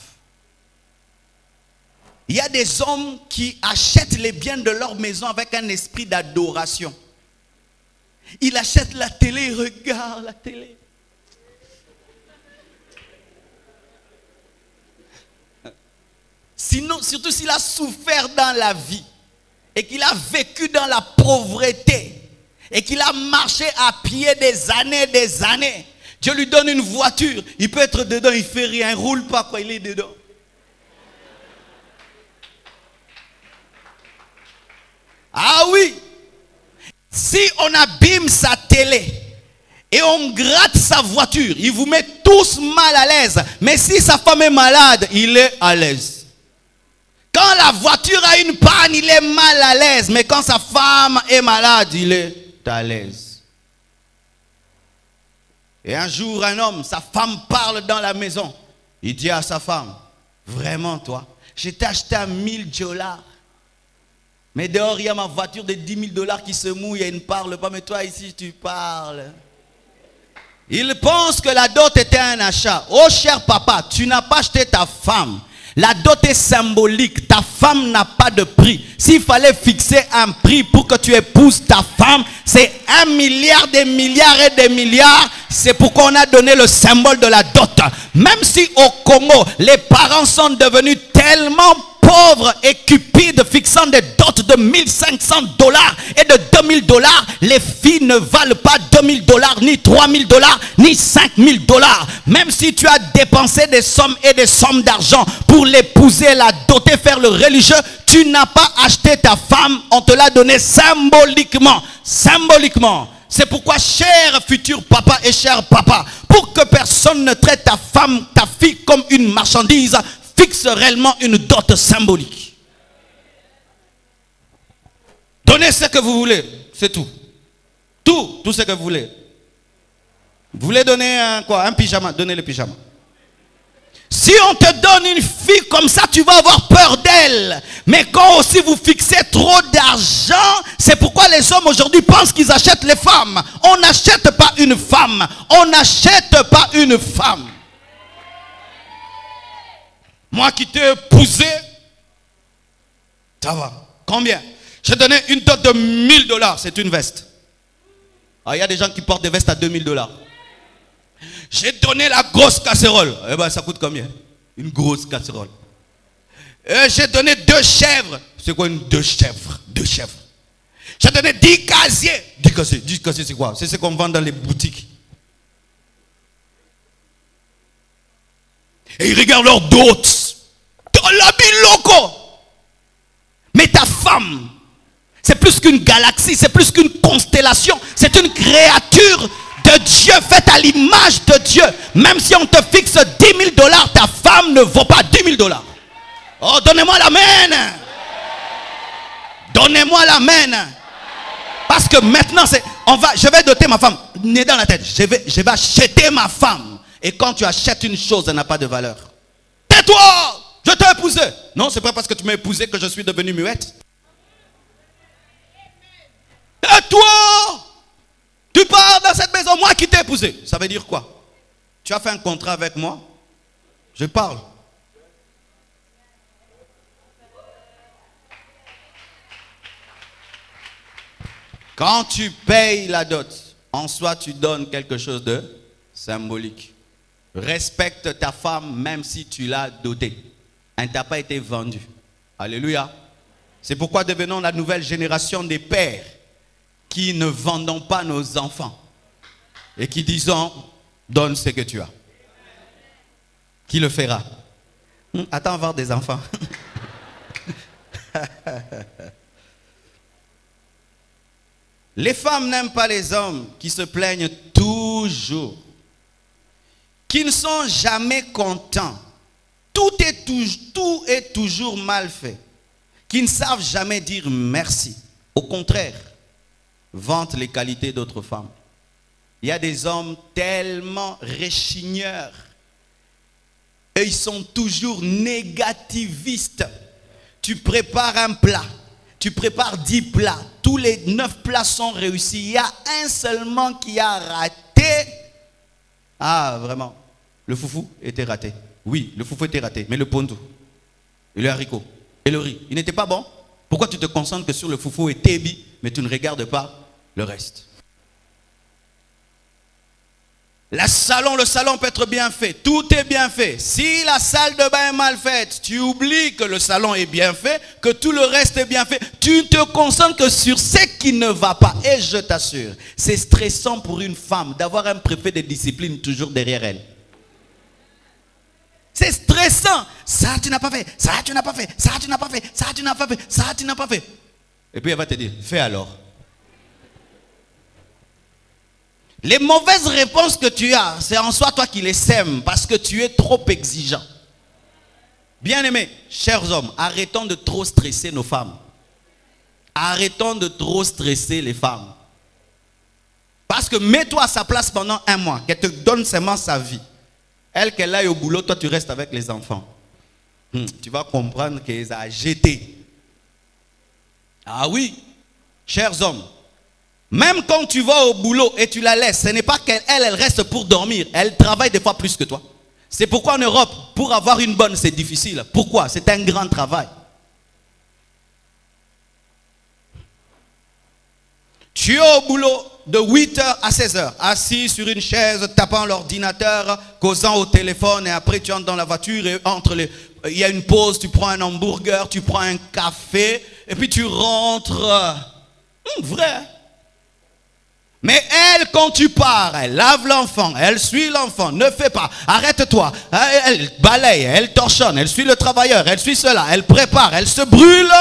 Il y a des hommes qui achètent les biens de leur maison avec un esprit d'adoration. Il achète la télé, il regarde la télé. Sinon, surtout s'il a souffert dans la vie et qu'il a vécu dans la pauvreté et qu'il a marché à pied des années, des années. Dieu lui donne une voiture, il peut être dedans, il fait rien, il roule pas quoi, il est dedans. Ah oui, si on abîme sa télé et on gratte sa voiture, il vous met tous mal à l'aise. Mais si sa femme est malade, il est à l'aise. Quand la voiture a une panne, il est mal à l'aise. Mais quand sa femme est malade, il est à l'aise. Et un jour, un homme, sa femme parle dans la maison. Il dit à sa femme, vraiment toi, je t'ai acheté à 1000 dollars. Mais dehors, il y a ma voiture de 10 000 dollars qui se mouille et ne parle pas. Mais toi, ici, tu parles. Il pense que la dot était un achat. Oh cher papa, tu n'as pas acheté ta femme. La dot est symbolique. Ta femme n'a pas de prix. S'il fallait fixer un prix pour que tu épouses ta femme, c'est un milliard, des milliards et des milliards. C'est pourquoi on a donné le symbole de la dot. Même si au Congo, les parents sont devenus tellement pauvres et cupides fixant des dots de 1500 dollars et de 2000 dollars, les filles ne valent pas 2000 dollars, ni 3000 dollars, ni 5000 dollars. Même si tu as dépensé des sommes et des sommes d'argent pour l'épouser, la doter, faire le religieux, tu n'as pas acheté ta femme, on te l'a donné symboliquement. Symboliquement. C'est pourquoi, cher futur papa et cher papa, pour que personne ne traite ta femme, ta fille comme une marchandise, fixe réellement une dot symbolique. Donnez ce que vous voulez, c'est tout. Tout, tout ce que vous voulez. Vous voulez donner un, quoi, un pyjama, donnez le pyjama. Si on te donne une fille comme ça, tu vas avoir peur d'elle. Mais quand aussi vous fixez trop d'argent, c'est pourquoi les hommes aujourd'hui pensent qu'ils achètent les femmes. On n'achète pas une femme. On n'achète pas une femme. Moi qui t'ai épousé, ça va. Combien? J'ai donné une dot de 1000 dollars. C'est une veste. Ah, il y a des gens qui portent des vestes à 2000 dollars. J'ai donné la grosse casserole. Eh ben, ça coûte combien? Une grosse casserole. Et j'ai donné deux chèvres. C'est quoi une deux chèvres? Deux chèvres. J'ai donné dix casiers. Dix casiers, dix casiers, c'est quoi? C'est ce qu'on vend dans les boutiques. Et ils regardent leurs dots. Loco. Mais ta femme, c'est plus qu'une galaxie, c'est plus qu'une constellation, c'est une créature de Dieu faite à l'image de Dieu. Même si on te fixe 10 000 dollars, ta femme ne vaut pas 10 000 dollars. Oh, donnez-moi l'amen. Donnez-moi l'amen. Parce que maintenant, c'est, on va, je vais doter ma femme. Nez dans la tête. Je vais, je vais acheter ma femme. Et quand tu achètes une chose, elle n'a pas de valeur. Tais-toi! Je t'ai épousé. Non, c'est pas parce que tu m'as épousé que je suis devenu muette. Et toi, tu pars dans cette maison, moi qui t'ai épousé. Ça veut dire quoi? Tu as fait un contrat avec moi? Je parle. Quand tu payes la dot, en soi, tu donnes quelque chose de symbolique. Respecte ta femme même si tu l'as dotée. Elle ne t'a pas été vendue. Alléluia. C'est pourquoi devenons la nouvelle génération des pères qui ne vendons pas nos enfants et qui disons donne ce que tu as. Qui le fera? Hum, Attends avoir des enfants. les femmes n'aiment pas les hommes qui se plaignent toujours, qui ne sont jamais contents. Tout est, toujours mal fait, qui ne savent jamais dire merci. Au contraire, vantent les qualités d'autres femmes. Il y a des hommes tellement réchigneurs et ils sont toujours négativistes. Tu prépares un plat, tu prépares dix plats, tous les neuf plats sont réussis. Il y a un seulement qui a raté. Ah, vraiment, le foufou était raté. Oui, le foufou était raté, mais le pondu, et le haricot, et le riz, il n'était pas bon. Pourquoi tu te concentres que sur le foufou et tébi, mais tu ne regardes pas le reste? La salon, le salon peut être bien fait. Tout est bien fait. Si la salle de bain est mal faite, tu oublies que le salon est bien fait, que tout le reste est bien fait. Tu te concentres que sur ce qui ne va pas. Et je t'assure, c'est stressant pour une femme d'avoir un préfet de discipline toujours derrière elle. C'est stressant. Ça, tu n'as pas fait. Ça, tu n'as pas fait. Ça, tu n'as pas fait. Ça, tu n'as pas fait. Ça, tu n'as pas fait. Et puis elle va te dire, fais alors. Les mauvaises réponses que tu as, c'est en soi toi qui les sèmes parce que tu es trop exigeant. Bien aimés, chers hommes, arrêtons de trop stresser nos femmes. Arrêtons de trop stresser les femmes. Parce que mets-toi à sa place pendant un mois, qu'elle te donne seulement sa vie. Elle, qu'elle aille au boulot, toi tu restes avec les enfants. Hmm, tu vas comprendre qu'elle a jeté. Ah oui, chers hommes, Même quand tu vas au boulot et tu la laisses, ce n'est pas qu'elle elle, elle reste pour dormir. Elle travaille des fois plus que toi. C'est pourquoi en Europe, pour avoir une bonne, c'est difficile. Pourquoi? C'est un grand travail. Tu es au boulot de 8h à 16h, assis sur une chaise, tapant l'ordinateur, causant au téléphone, et après tu entres dans la voiture et entre les... Il y a une pause, tu prends un hamburger, tu prends un café, et puis tu rentres. Hum, vrai. Mais elle, quand tu pars, elle lave l'enfant, elle suit l'enfant, ne fais pas, arrête-toi, elle balaye, elle torchonne, elle suit le travailleur, elle suit cela, elle prépare, elle se brûle,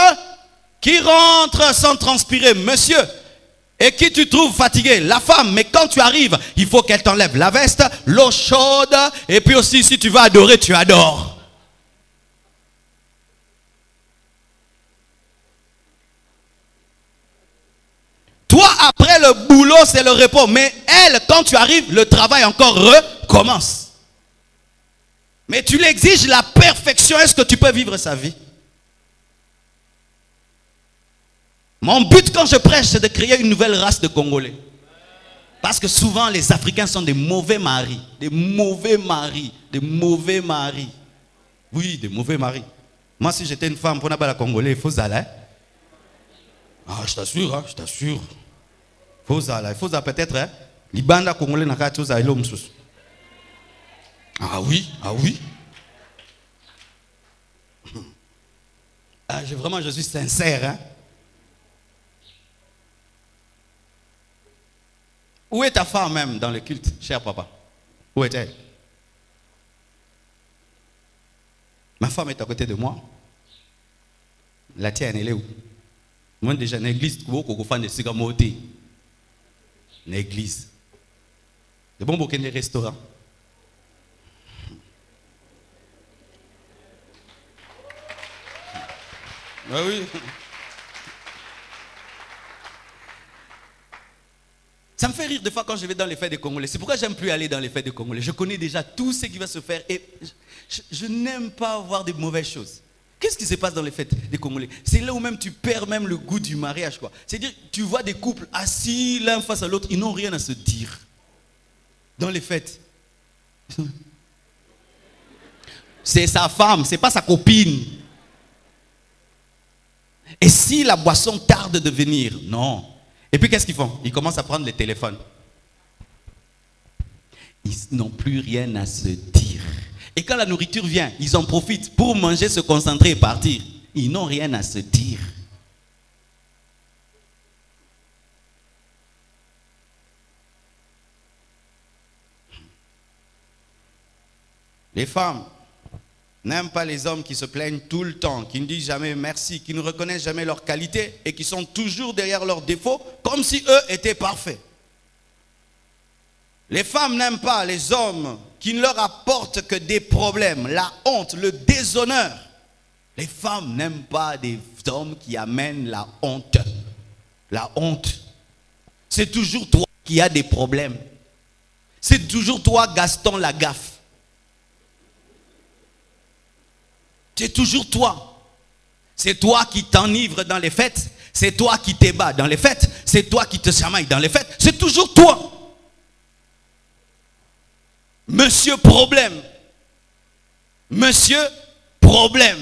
qui rentre sans transpirer, monsieur, et qui tu trouves fatigué? La femme. Mais quand tu arrives, il faut qu'elle t'enlève la veste, l'eau chaude. Et puis aussi, si tu vas adorer, tu adores. Toi, après le boulot, c'est le repos. Mais elle, quand tu arrives, le travail encore recommence. Mais tu l'exiges la perfection. Est-ce que tu peux vivre sa vie? Mon but quand je prêche, c'est de créer une nouvelle race de Congolais. Parce que souvent, les Africains sont des mauvais maris. Des mauvais maris. Des mauvais maris. Oui, des mauvais maris. Moi, si j'étais une femme, pour n'a pas la Congolais, il faut aller. Ah, je t'assure, hein, je t'assure. Il faut aller. Il faut peut-être, hein. Libanda Congolais n'a qu'à Ah oui, ah oui. Ah, je, vraiment, je suis sincère, hein. Où est ta femme même dans le culte, cher papa? Où est-elle? Ma femme est à côté de moi. La tienne, elle est où? Moi, déjà, une église, beaucoup fan de sigamoté. Une église. C'est bon, beaucoup de restaurants. Ah oui. Ça me fait rire des fois quand je vais dans les fêtes des Congolais. C'est pourquoi j'aime plus aller dans les fêtes des Congolais. Je connais déjà tout ce qui va se faire et je, n'aime pas voir des mauvaises choses. Qu'est-ce qui se passe dans les fêtes des Congolais? C'est là où même tu perds même le goût du mariage. C'est-à-dire, tu vois des couples assis l'un face à l'autre, ils n'ont rien à se dire. Dans les fêtes. C'est sa femme, c'est pas sa copine. Et si la boisson tarde de venir, non. Et puis qu'est-ce qu'ils font? Ils commencent à prendre les téléphones. Ils n'ont plus rien à se dire. Et quand la nourriture vient, ils en profitent pour manger, se concentrer et partir. Ils n'ont rien à se dire. Les femmes, n'aiment pas les hommes qui se plaignent tout le temps, qui ne disent jamais merci, qui ne reconnaissent jamais leurs qualités et qui sont toujours derrière leurs défauts comme si eux étaient parfaits. Les femmes n'aiment pas les hommes qui ne leur apportent que des problèmes, la honte, le déshonneur. Les femmes n'aiment pas des hommes qui amènent la honte. La honte. C'est toujours toi qui as des problèmes. C'est toujours toi, Gaston, la gaffe. C'est toujours toi. C'est toi qui t'enivres dans les fêtes. C'est toi qui t'ébats dans les fêtes. C'est toi qui te chamailles dans les fêtes. C'est toujours toi. Monsieur problème. Monsieur problème.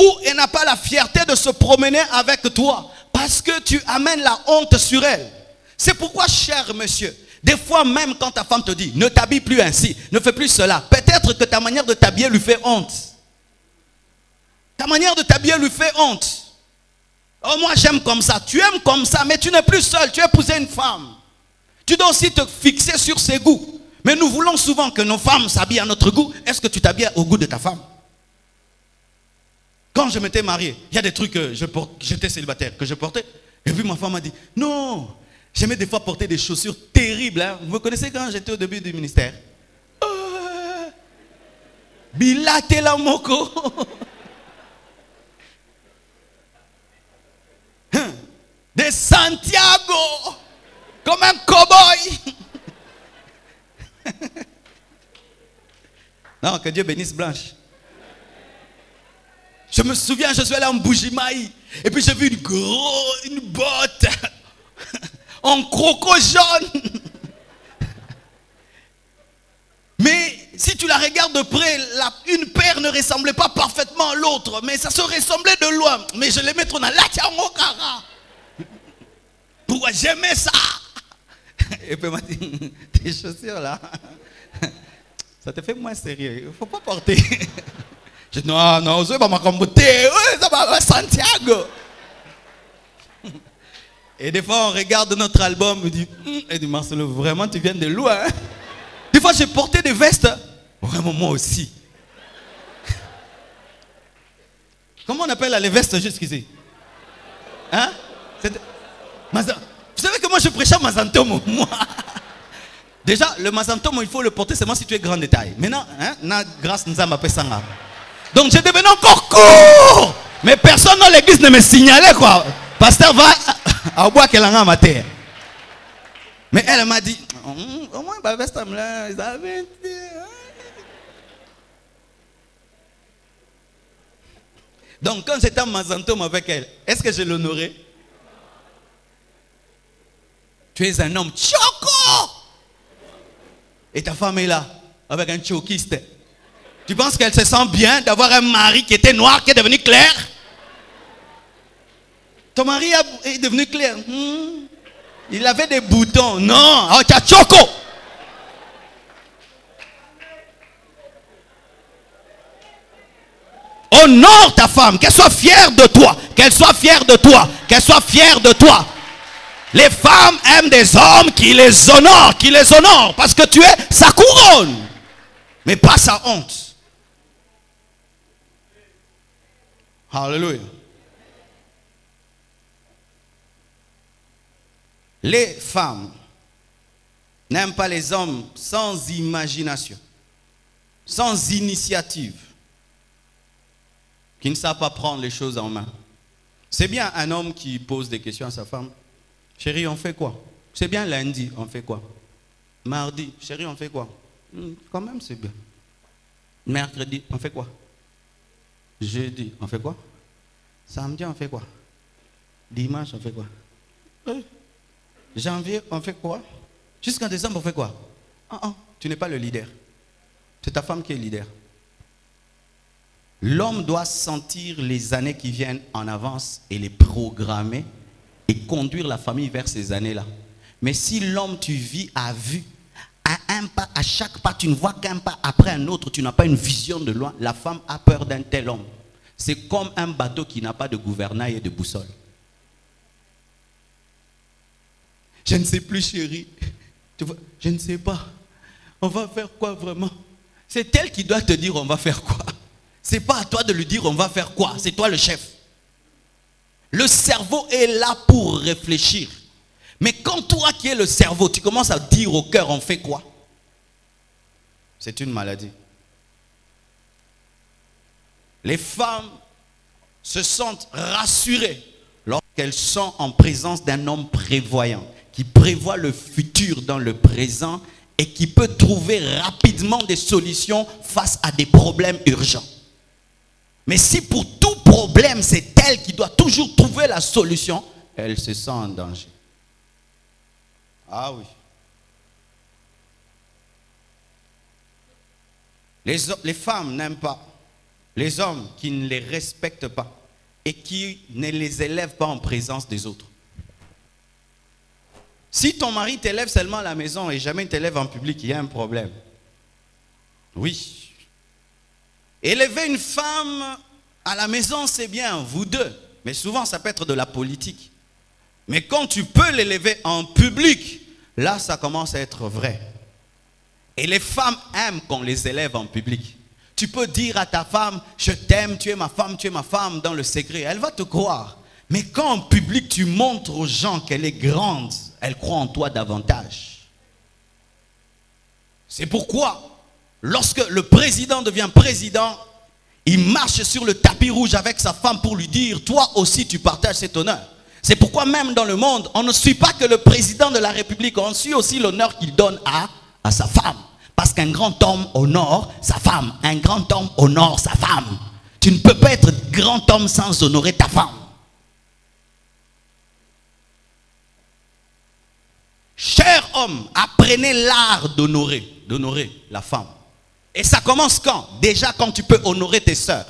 Ou elle n'a pas la fierté de se promener avec toi parce que tu amènes la honte sur elle. C'est pourquoi, cher monsieur, des fois même quand ta femme te dit, ne t'habille plus ainsi, ne fais plus cela, peut-être que ta manière de t'habiller lui fait honte. Ta manière de t'habiller lui fait honte. Oh, moi j'aime comme ça. Tu aimes comme ça, mais tu n'es plus seul. Tu as épousé une femme. Tu dois aussi te fixer sur ses goûts. Mais nous voulons souvent que nos femmes s'habillent à notre goût. Est-ce que tu t'habilles au goût de ta femme? Quand je m'étais marié, il y a des trucs que j'étais célibataire, que je portais. Et puis ma femme m'a dit, non, j'aimais des fois porter des chaussures terribles. Hein. Vous me connaissez quand j'étais au début du ministère? Oh, la moko. Santiago comme un cow-boy. non, que Dieu bénisse Blanche. Je me souviens, je suis allé en Bougimaï et puis j'ai vu une grosse, une botte en croco jaune. Mais si tu la regardes de près, une paire ne ressemblait pas parfaitement à l'autre, mais ça se ressemblait de loin. Mais je les mettre dans la tiango kara. Pourquoi j'aimais ça Et puis il m'a dit, tes chaussures là, ça te fait moins sérieux. Il ne faut pas porter. Je dis, non, non, je vais pas ça va à Santiago. Et des fois, on regarde notre album, on dit, Hum, et dit, Marcelo, vraiment, tu viens de loin. Des fois, j'ai porté des vestes. Vraiment, moi aussi. Comment on appelle les vestes jusqu'ici Hein? Vous savez que moi, je prêchais à Mazantomo, moi. Déjà, le Mazantomo, il faut le porter seulement si tu es grand détail. Maintenant, hein, grâce nous a m'appelé Sanga. Donc, j'ai devenu encore court. Mais personne dans l'église ne me signalait, quoi. Pasteur va à bois qu'elle a en terre. Mais elle m'a dit, Hum, au moins, bah, là, ils hein. Donc, quand j'étais en Mazantom avec elle, est-ce que je l'honorais? Tu es un homme choco Et ta femme est là, avec un chokiste. Tu penses qu'elle se sent bien d'avoir un mari qui était noir, qui est devenu clair? Ton mari est devenu clair. Hmm. Il avait des boutons. Non, oh, tu choco. Honore ta femme, qu'elle soit fière de toi, qu'elle soit fière de toi, qu'elle soit fière de toi. Les femmes aiment des hommes qui les honorent, qui les honorent, parce que tu es sa couronne, mais pas sa honte. Alléluia. Les femmes n'aiment pas les hommes sans imagination, sans initiative, qui ne savent pas prendre les choses en main. C'est bien un homme qui pose des questions à sa femme. Chérie, on fait quoi? C'est bien lundi, on fait quoi? Mardi, chérie, on fait quoi? Hmm, Quand même, c'est bien. Mercredi, on fait quoi? Jeudi, on fait quoi? Samedi, on fait quoi? Dimanche, on fait quoi? Euh, Janvier, on fait quoi? Jusqu'en décembre, on fait quoi? Ah, ah, Tu n'es pas le leader. C'est ta femme qui est leader. L'homme doit sentir les années qui viennent en avance et les programmer et conduire la famille vers ces années-là. Mais si l'homme tu vis à vue, à un pas, à chaque pas, tu ne vois qu'un pas après un autre, tu n'as pas une vision de loin, la femme a peur d'un tel homme. C'est comme un bateau qui n'a pas de gouvernail et de boussole. Je ne sais plus, chérie. Je ne sais pas. On va faire quoi vraiment? C'est elle qui doit te dire on va faire quoi. C'est pas à toi de lui dire on va faire quoi. C'est toi le chef. Le cerveau est là pour réfléchir. Mais quand toi qui es le cerveau, tu commences à dire au cœur on fait quoi? C'est une maladie. Les femmes se sentent rassurées lorsqu'elles sont en présence d'un homme prévoyant, qui prévoit le futur dans le présent et qui peut trouver rapidement des solutions face à des problèmes urgents. Mais si pour tout problème, c'est elle qui doit toujours trouver la solution, elle se sent en danger. Ah oui. Les, les femmes n'aiment pas les hommes qui ne les respectent pas et qui ne les élèvent pas en présence des autres. Si ton mari t'élève seulement à la maison et jamais t'élève en public, il y a un problème. Oui. Élever une femme à la maison, c'est bien, vous deux. Mais souvent, ça peut être de la politique. Mais quand tu peux l'élever en public, là, ça commence à être vrai. Et les femmes aiment qu'on les élève en public. Tu peux dire à ta femme, je t'aime, tu es ma femme, tu es ma femme dans le secret. Elle va te croire. Mais quand en public tu montres aux gens qu'elle est grande, elle croit en toi davantage. C'est pourquoi, lorsque le président devient président, il marche sur le tapis rouge avec sa femme pour lui dire, toi aussi tu partages cet honneur. C'est pourquoi même dans le monde, on ne suit pas que le président de la République, on suit aussi l'honneur qu'il donne à, sa femme. Parce qu'un grand homme honore sa femme. Un grand homme honore sa femme. Tu ne peux pas être grand homme sans honorer ta femme. homme, apprenez l'art d'honorer, d'honorer la femme. Et ça commence quand? Déjà quand tu peux honorer tes sœurs.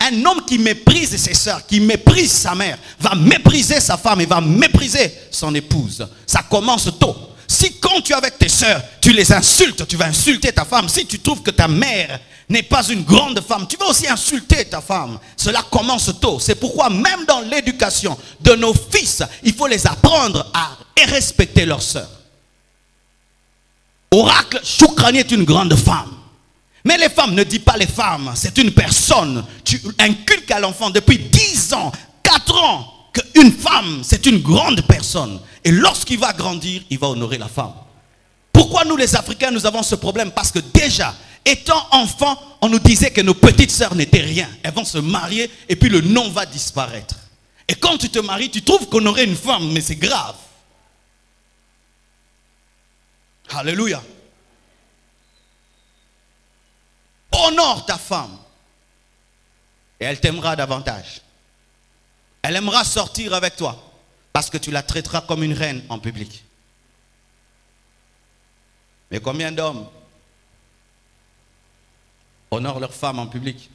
Un homme qui méprise ses sœurs, qui méprise sa mère, va mépriser sa femme et va mépriser son épouse. Ça commence tôt. Si quand tu es avec tes sœurs, tu les insultes, tu vas insulter ta femme. Si tu trouves que ta mère n'est pas une grande femme, tu vas aussi insulter ta femme. Cela commence tôt. C'est pourquoi même dans l'éducation de nos fils, il faut les apprendre à respecter leurs sœurs. Oracle, Choukrani est une grande femme. Mais les femmes, ne dis pas les femmes, c'est une personne. Tu inculques à l'enfant depuis 10 ans, 4 ans, qu'une femme, c'est une grande personne. Et lorsqu'il va grandir, il va honorer la femme. Pourquoi nous les Africains, nous avons ce problème? Parce que déjà, étant enfant, on nous disait que nos petites sœurs n'étaient rien. Elles vont se marier et puis le nom va disparaître. Et quand tu te maries, tu trouves qu'honorer une femme, mais c'est grave. Alléluia. Honore ta femme. Et elle t'aimera davantage. Elle aimera sortir avec toi parce que tu la traiteras comme une reine en public. Mais combien d'hommes honorent leur femme en public?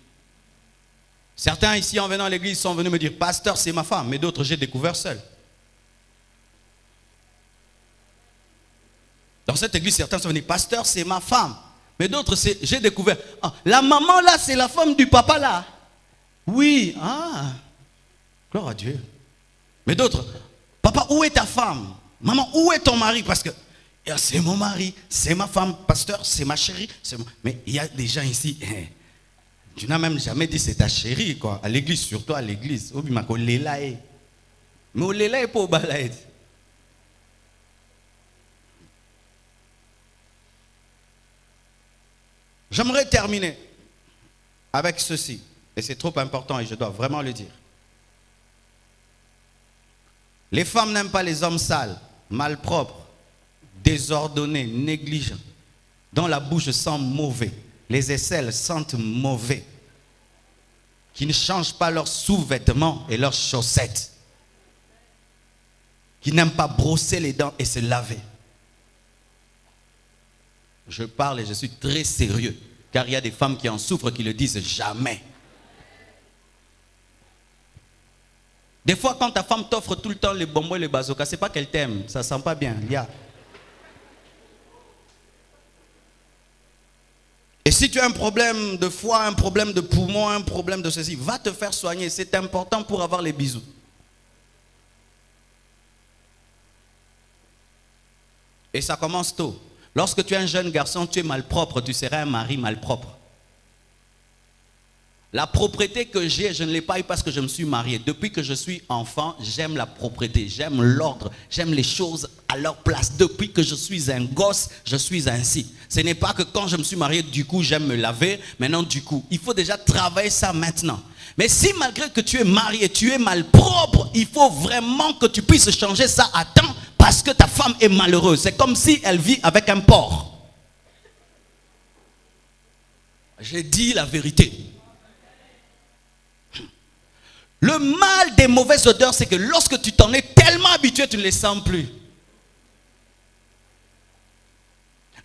Certains ici en venant à l'église sont venus me dire, pasteur c'est ma femme, mais d'autres j'ai découvert seul. Dans cette église, certains sont venus, pasteur c'est ma femme, mais d'autres j'ai découvert, ah, la maman là c'est la femme du papa là. Oui, ah, Gloire à Dieu. Mais d'autres, papa, où est ta femme? Maman, où est ton mari? Parce que c'est mon mari, c'est ma femme, pasteur, c'est ma chérie. Mais il y a des gens ici, hein, tu n'as même jamais dit c'est ta chérie, quoi. À l'église, surtout à l'église. Mais au est pas au J'aimerais terminer avec ceci, et c'est trop important et je dois vraiment le dire. Les femmes n'aiment pas les hommes sales, malpropres, désordonnés, négligents, dont la bouche sent mauvais, les aisselles sentent mauvais, qui ne changent pas leurs sous-vêtements et leurs chaussettes, qui n'aiment pas brosser les dents et se laver. Je parle et je suis très sérieux, car il y a des femmes qui en souffrent qui le disent jamais. Des fois, quand ta femme t'offre tout le temps les bonbons et les bazookas, c'est pas qu'elle t'aime, ça sent pas bien. Et si tu as un problème de foie, un problème de poumon, un problème de ceci, va te faire soigner. C'est important pour avoir les bisous. Et ça commence tôt. Lorsque tu es un jeune garçon, tu es malpropre, tu seras un mari malpropre. La propriété que j'ai, je ne l'ai pas eu parce que je me suis marié. Depuis que je suis enfant, j'aime la propriété, j'aime l'ordre, j'aime les choses à leur place. Depuis que je suis un gosse, je suis ainsi. Ce n'est pas que quand je me suis marié, du coup, j'aime me laver. Maintenant, du coup, il faut déjà travailler ça maintenant. Mais si malgré que tu es marié, tu es malpropre, il faut vraiment que tu puisses changer ça à temps parce que ta femme est malheureuse. C'est comme si elle vit avec un porc. J'ai dit la vérité. Le mal des mauvaises odeurs, c'est que lorsque tu t'en es tellement habitué, tu ne les sens plus.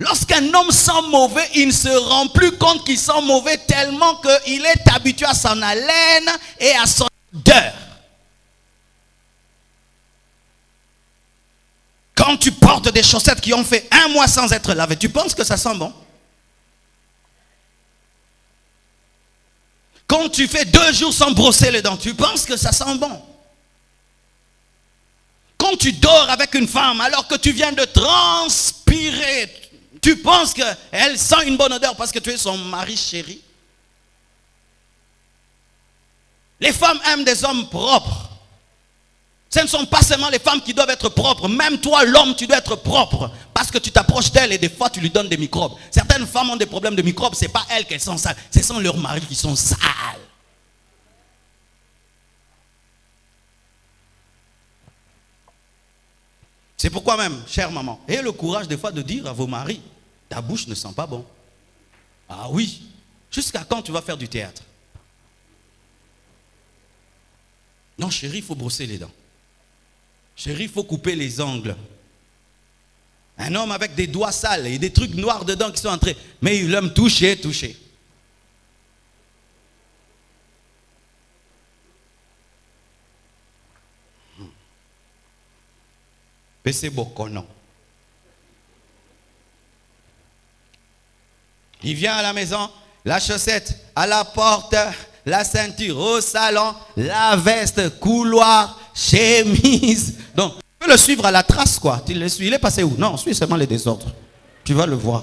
Lorsqu'un homme sent mauvais, il ne se rend plus compte qu'il sent mauvais tellement qu'il est habitué à son haleine et à son odeur. Quand tu portes des chaussettes qui ont fait un mois sans être lavées, tu penses que ça sent bon? Quand tu fais deux jours sans brosser les dents, tu penses que ça sent bon? Quand tu dors avec une femme alors que tu viens de transpirer, tu penses qu'elle sent une bonne odeur parce que tu es son mari chéri? Les femmes aiment des hommes propres. Ce ne sont pas seulement les femmes qui doivent être propres. Même toi, l'homme, tu dois être propre. Parce que tu t'approches d'elle et des fois, tu lui donnes des microbes. Certaines femmes ont des problèmes de microbes. Ce n'est pas elles qui sont sales. Ce sont leurs maris qui sont sales. C'est pourquoi même, chère maman, ayez le courage des fois de dire à vos maris, ta bouche ne sent pas bon. Ah oui, jusqu'à quand tu vas faire du théâtre? Non, chérie, il faut brosser les dents. Chérie, il faut couper les ongles. Un homme avec des doigts sales et des trucs noirs dedans qui sont entrés. Mais l'homme touché, touché. c'est beaucoup, Il vient à la maison, la chaussette à la porte, la ceinture au salon, la veste, couloir, chemise. Donc, tu peux le suivre à la trace, quoi. Tu le. Il est passé où? Non, suis seulement les désordres. Tu vas le voir.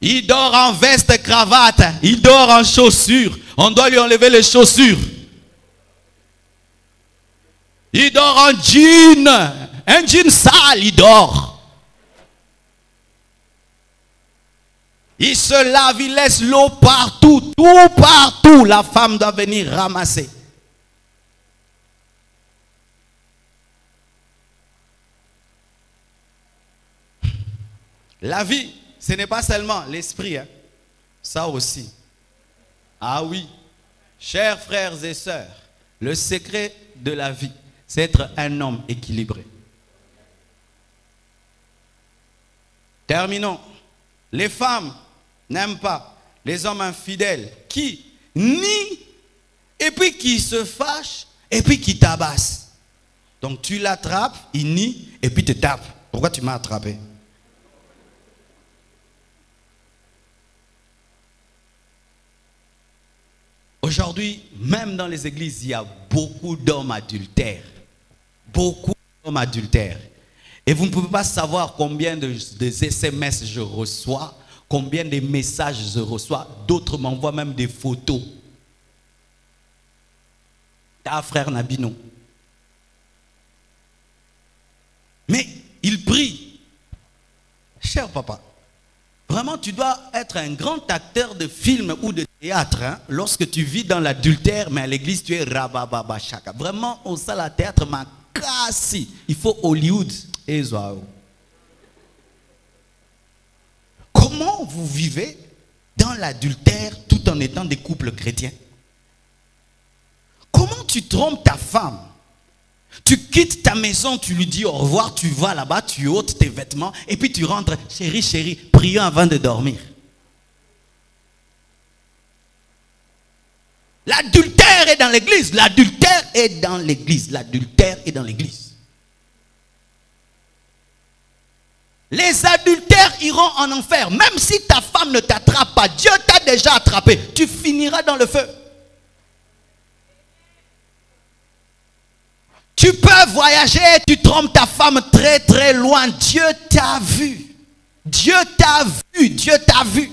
Il dort en veste, cravate. Il dort en chaussures. On doit lui enlever les chaussures. Il dort en jean. Un jean sale, il dort. Il se lave, il laisse l'eau partout, tout partout. La femme doit venir ramasser. La vie, ce n'est pas seulement l'esprit, hein. ça aussi. Ah oui, chers frères et sœurs, le secret de la vie, c'est être un homme équilibré. Terminons. Les femmes n'aiment pas les hommes infidèles qui nient et puis qui se fâchent et puis qui tabassent. Donc tu l'attrapes, il nie et puis te tape. Pourquoi tu m'as attrapé? Aujourd'hui, même dans les églises, il y a beaucoup d'hommes adultères beaucoup d'hommes adultères. Et vous ne pouvez pas savoir combien de, SMS je reçois, combien de messages je reçois. D'autres m'envoient même des photos. Ta frère Nabino. Mais il prie. Cher papa, vraiment tu dois être un grand acteur de film ou de théâtre hein, lorsque tu vis dans l'adultère, mais à l'église tu es rabababa chaka. Vraiment au salle à théâtre, ma il faut Hollywood Comment vous vivez dans l'adultère tout en étant des couples chrétiens? Comment tu trompes ta femme? Tu quittes ta maison, tu lui dis au revoir, tu vas là-bas, tu ôtes tes vêtements et puis tu rentres, chérie, chérie, prions avant de dormir. L'adultère est dans l'église. L'adultère est dans l'église. L'adultère est dans l'église. Les adultères iront en enfer. Même si ta femme ne t'attrape pas, Dieu t'a déjà attrapé. Tu finiras dans le feu. Tu peux voyager, tu trompes ta femme très très loin. Dieu t'a vu. Dieu t'a vu. Dieu t'a vu.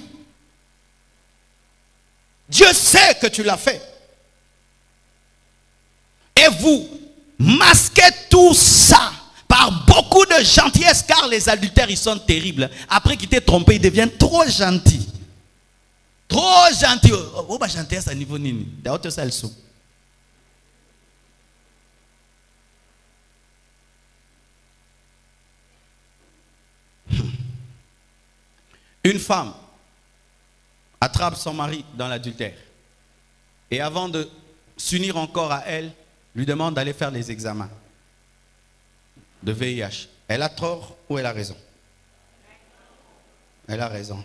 Dieu sait que tu l'as fait. Et vous masquez tout ça par beaucoup de gentillesse, car les adultères, ils sont terribles. Après qu'ils t'aient trompé, ils deviennent trop gentils. Trop gentils. Oh, oh bah, gentillesse à niveau nini. D'ailleurs, elles sont. Une femme attrape son mari dans l'adultère. Et avant de s'unir encore à elle, lui demande d'aller faire les examens de VIH. Elle a tort ou elle a raison? Elle a raison.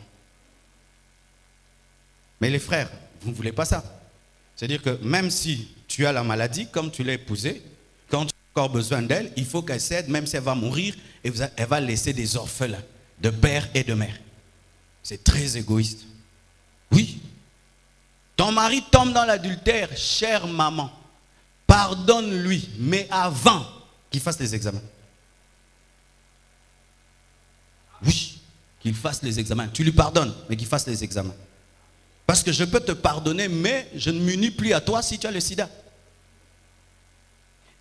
Mais les frères, vous ne voulez pas ça. C'est-à-dire que même si tu as la maladie, comme tu l'as épousée, quand tu as encore besoin d'elle, il faut qu'elle cède, même si elle va mourir, et elle va laisser des orphelins de père et de mère. C'est très égoïste. Oui. Ton mari tombe dans l'adultère, chère maman. Pardonne-lui, mais avant qu'il fasse les examens. Oui, qu'il fasse les examens. Tu lui pardonnes, mais qu'il fasse les examens. Parce que je peux te pardonner, mais je ne m'unis plus à toi si tu as le sida.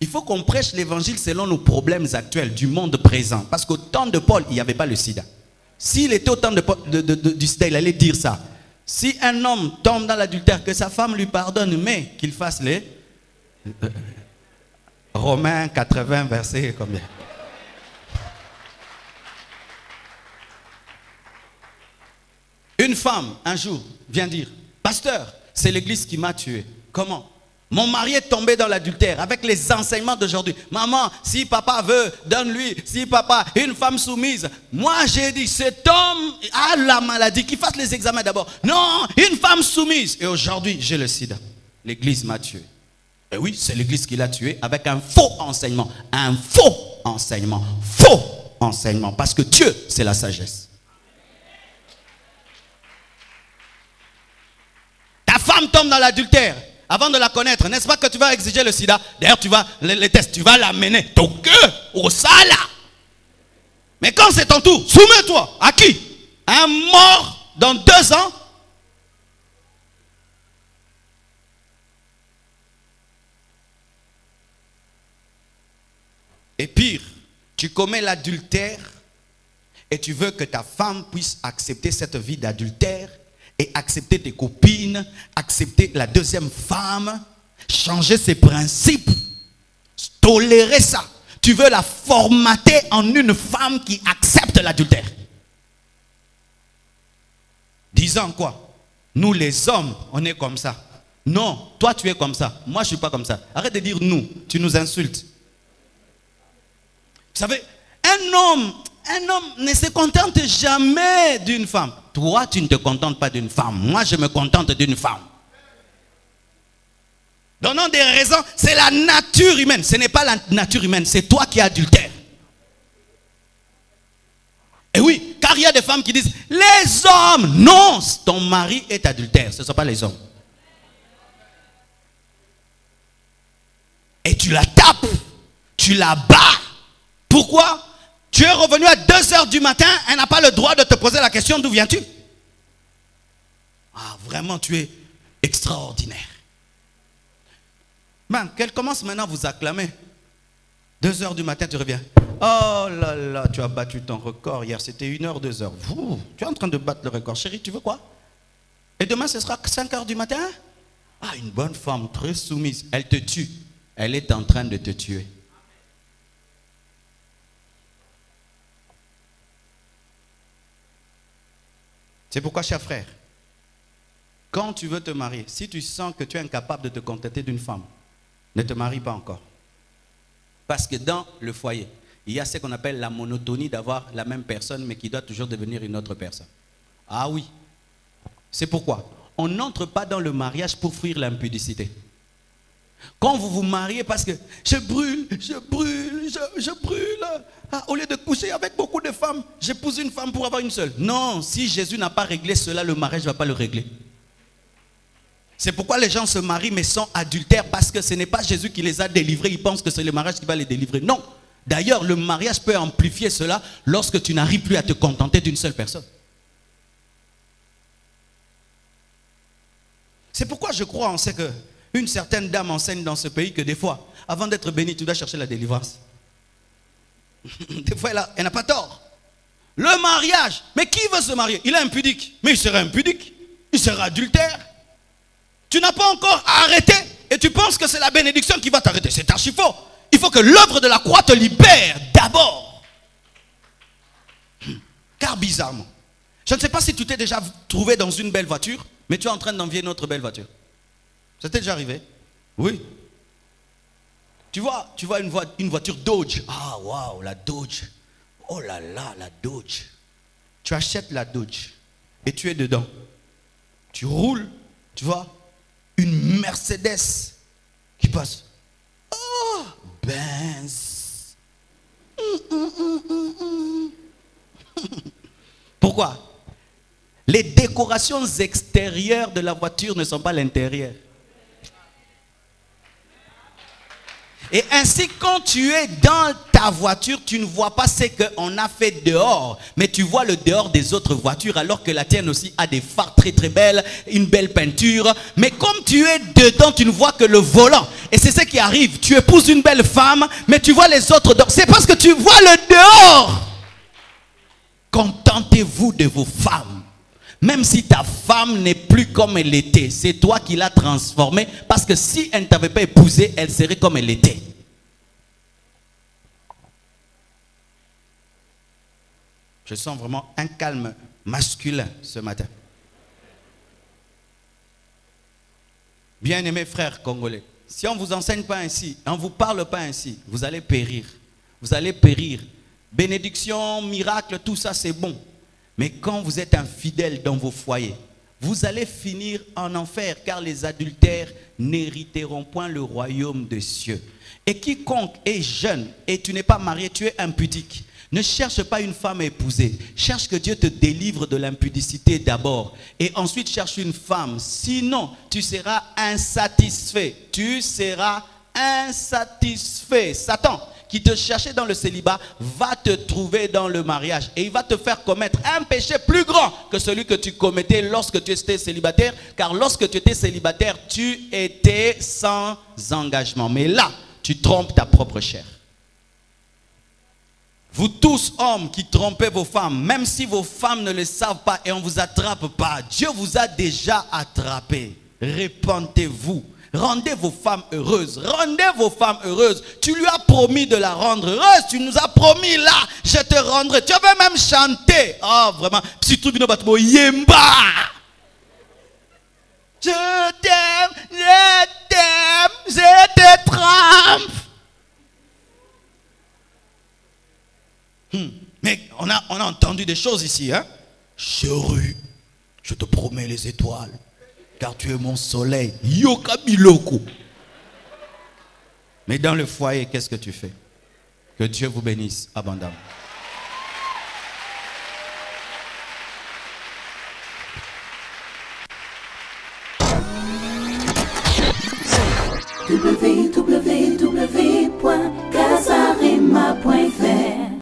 Il faut qu'on prêche l'évangile selon nos problèmes actuels du monde présent. Parce qu'au temps de Paul, il n'y avait pas le sida. S'il était au temps de, du sida, il allait dire ça. Si un homme tombe dans l'adultère, que sa femme lui pardonne, mais qu'il fasse les... Romains 80, verset combien? Une femme, un jour, vient dire, Pasteur, c'est l'église qui m'a tué. Comment? Mon mari est tombé dans l'adultère avec les enseignements d'aujourd'hui. Maman, si papa veut, donne-lui. Si papa, une femme soumise. Moi, j'ai dit, cet homme a la maladie, qu'il fasse les examens d'abord. Non, une femme soumise. Et aujourd'hui, j'ai le sida. L'église m'a tué. Et oui, c'est l'église qui l'a tué avec un faux enseignement. Un faux enseignement. Faux enseignement. Parce que Dieu, c'est la sagesse. Ta tombe dans l'adultère avant de la connaître, n'est-ce pas que tu vas exiger le sida? D'ailleurs, tu vas, les, tests, tu vas l'amener cœur au sala. Mais quand c'est ton tour, soumets-toi. À qui? Un mort dans deux ans Et pire, tu commets l'adultère et tu veux que ta femme puisse accepter cette vie d'adultère et accepter tes copines, accepter la deuxième femme, changer ses principes, tolérer ça. Tu veux la formater en une femme qui accepte l'adultère. Disant quoi? Nous les hommes, on est comme ça. Non, toi tu es comme ça. Moi je ne suis pas comme ça. Arrête de dire nous, tu nous insultes. Vous savez, un homme, un homme ne se contente jamais d'une femme. Toi, tu ne te contentes pas d'une femme. Moi, je me contente d'une femme. Donnant des raisons, c'est la nature humaine. Ce n'est pas la nature humaine, c'est toi qui adultère. Et oui, car il y a des femmes qui disent, les hommes, non, ton mari est adultère, ce ne sont pas les hommes. Et tu la tapes, tu la bats. Pourquoi? Tu es revenu à 2 heures du matin, elle n'a pas le droit de te poser la question d'où viens-tu? Ah, vraiment, tu es extraordinaire. Ben, qu'elle commence maintenant à vous acclamer. 2 heures du matin, tu reviens. Oh là là, tu as battu ton record hier, c'était 1 heure, 2 heures. Tu es en train de battre le record. Chérie, tu veux quoi? Et demain, ce sera 5 heures du matin? Ah, une bonne femme, très soumise. Elle te tue. Elle est en train de te tuer. C'est pourquoi, cher frère, quand tu veux te marier, si tu sens que tu es incapable de te contenter d'une femme, ne te marie pas encore. Parce que dans le foyer, il y a ce qu'on appelle la monotonie d'avoir la même personne, mais qui doit toujours devenir une autre personne. Ah oui. C'est pourquoi on n'entre pas dans le mariage pour fuir l'impudicité. Quand vous vous mariez, parce que je brûle, je brûle, je, brûle. Ah, au lieu de coucher avec beaucoup de femmes, j'épouse une femme pour avoir une seule. Non, si Jésus n'a pas réglé cela, le mariage ne va pas le régler. C'est pourquoi les gens se marient mais sont adultères parce que ce n'est pas Jésus qui les a délivrés. Ils pensent que c'est le mariage qui va les délivrer. Non. D'ailleurs, le mariage peut amplifier cela lorsque tu n'arrives plus à te contenter d'une seule personne. C'est pourquoi je crois, on sait que une certaine dame enseigne dans ce pays que des fois, avant d'être béni, tu dois chercher la délivrance. des fois, elle n'a pas tort. Le mariage. Mais qui veut se marier? Il est impudique. Mais il sera impudique. Il sera adultère. Tu n'as pas encore arrêté et tu penses que c'est la bénédiction qui va t'arrêter. C'est archi faux. Il faut que l'œuvre de la croix te libère d'abord. Car bizarrement, je ne sais pas si tu t'es déjà trouvé dans une belle voiture, mais tu es en train d'envier une autre belle voiture. Ça t'est déjà arrivé? Oui. Tu vois, tu vois une, voiture Dodge. Ah, waouh, la Dodge. Oh là là, la Dodge. Tu achètes la Dodge et tu es dedans. Tu roules, tu vois, une Mercedes qui passe. Oh, Benz. Pourquoi? Les décorations extérieures de la voiture ne sont pas l'intérieur. Et ainsi, quand tu es dans ta voiture, tu ne vois pas ce qu'on a fait dehors, mais tu vois le dehors des autres voitures, alors que la tienne aussi a des phares très très belles, une belle peinture. Mais comme tu es dedans, tu ne vois que le volant. Et c'est ce qui arrive. Tu épouses une belle femme, mais tu vois les autres dehors. C'est parce que tu vois le dehors. Contentez-vous de vos femmes. Même si ta femme n'est plus comme elle était, c'est toi qui l'as transformée. Parce que si elle ne t'avait pas épousée, elle serait comme elle était. Je sens vraiment un calme masculin ce matin. Bien-aimés frères congolais, si on ne vous enseigne pas ainsi, on ne vous parle pas ainsi, vous allez périr. Vous allez périr. Bénédiction, miracle, tout ça c'est bon. Mais quand vous êtes infidèle dans vos foyers, vous allez finir en enfer, car les adultères n'hériteront point le royaume des cieux. Et quiconque est jeune et tu n'es pas marié, tu es impudique. Ne cherche pas une femme à épouser. Cherche que Dieu te délivre de l'impudicité d'abord. Et ensuite cherche une femme. Sinon, tu seras insatisfait. Tu seras insatisfait. Satan, qui te cherchait dans le célibat, va te trouver dans le mariage. Et il va te faire commettre un péché plus grand que celui que tu commettais lorsque tu étais célibataire. Car lorsque tu étais célibataire, tu étais sans engagement. Mais là, tu trompes ta propre chair. Vous tous, hommes qui trompez vos femmes, même si vos femmes ne le savent pas et on ne vous attrape pas, Dieu vous a déjà attrapé. Répentez-vous. Rendez vos femmes heureuses. Rendez vos femmes heureuses. Tu lui as promis de la rendre heureuse. Tu nous as promis là, je te rendrai. Tu avais même chanté. Oh, vraiment. Je t'aime, je t'aime, je te. Hmm. Mais on a, on a entendu des choses ici. Hein? Chérie, je te promets les étoiles, car tu es mon soleil. Yoka Miloko. Mais dans le foyer, qu'est-ce que tu fais? Que Dieu vous bénisse abondamment.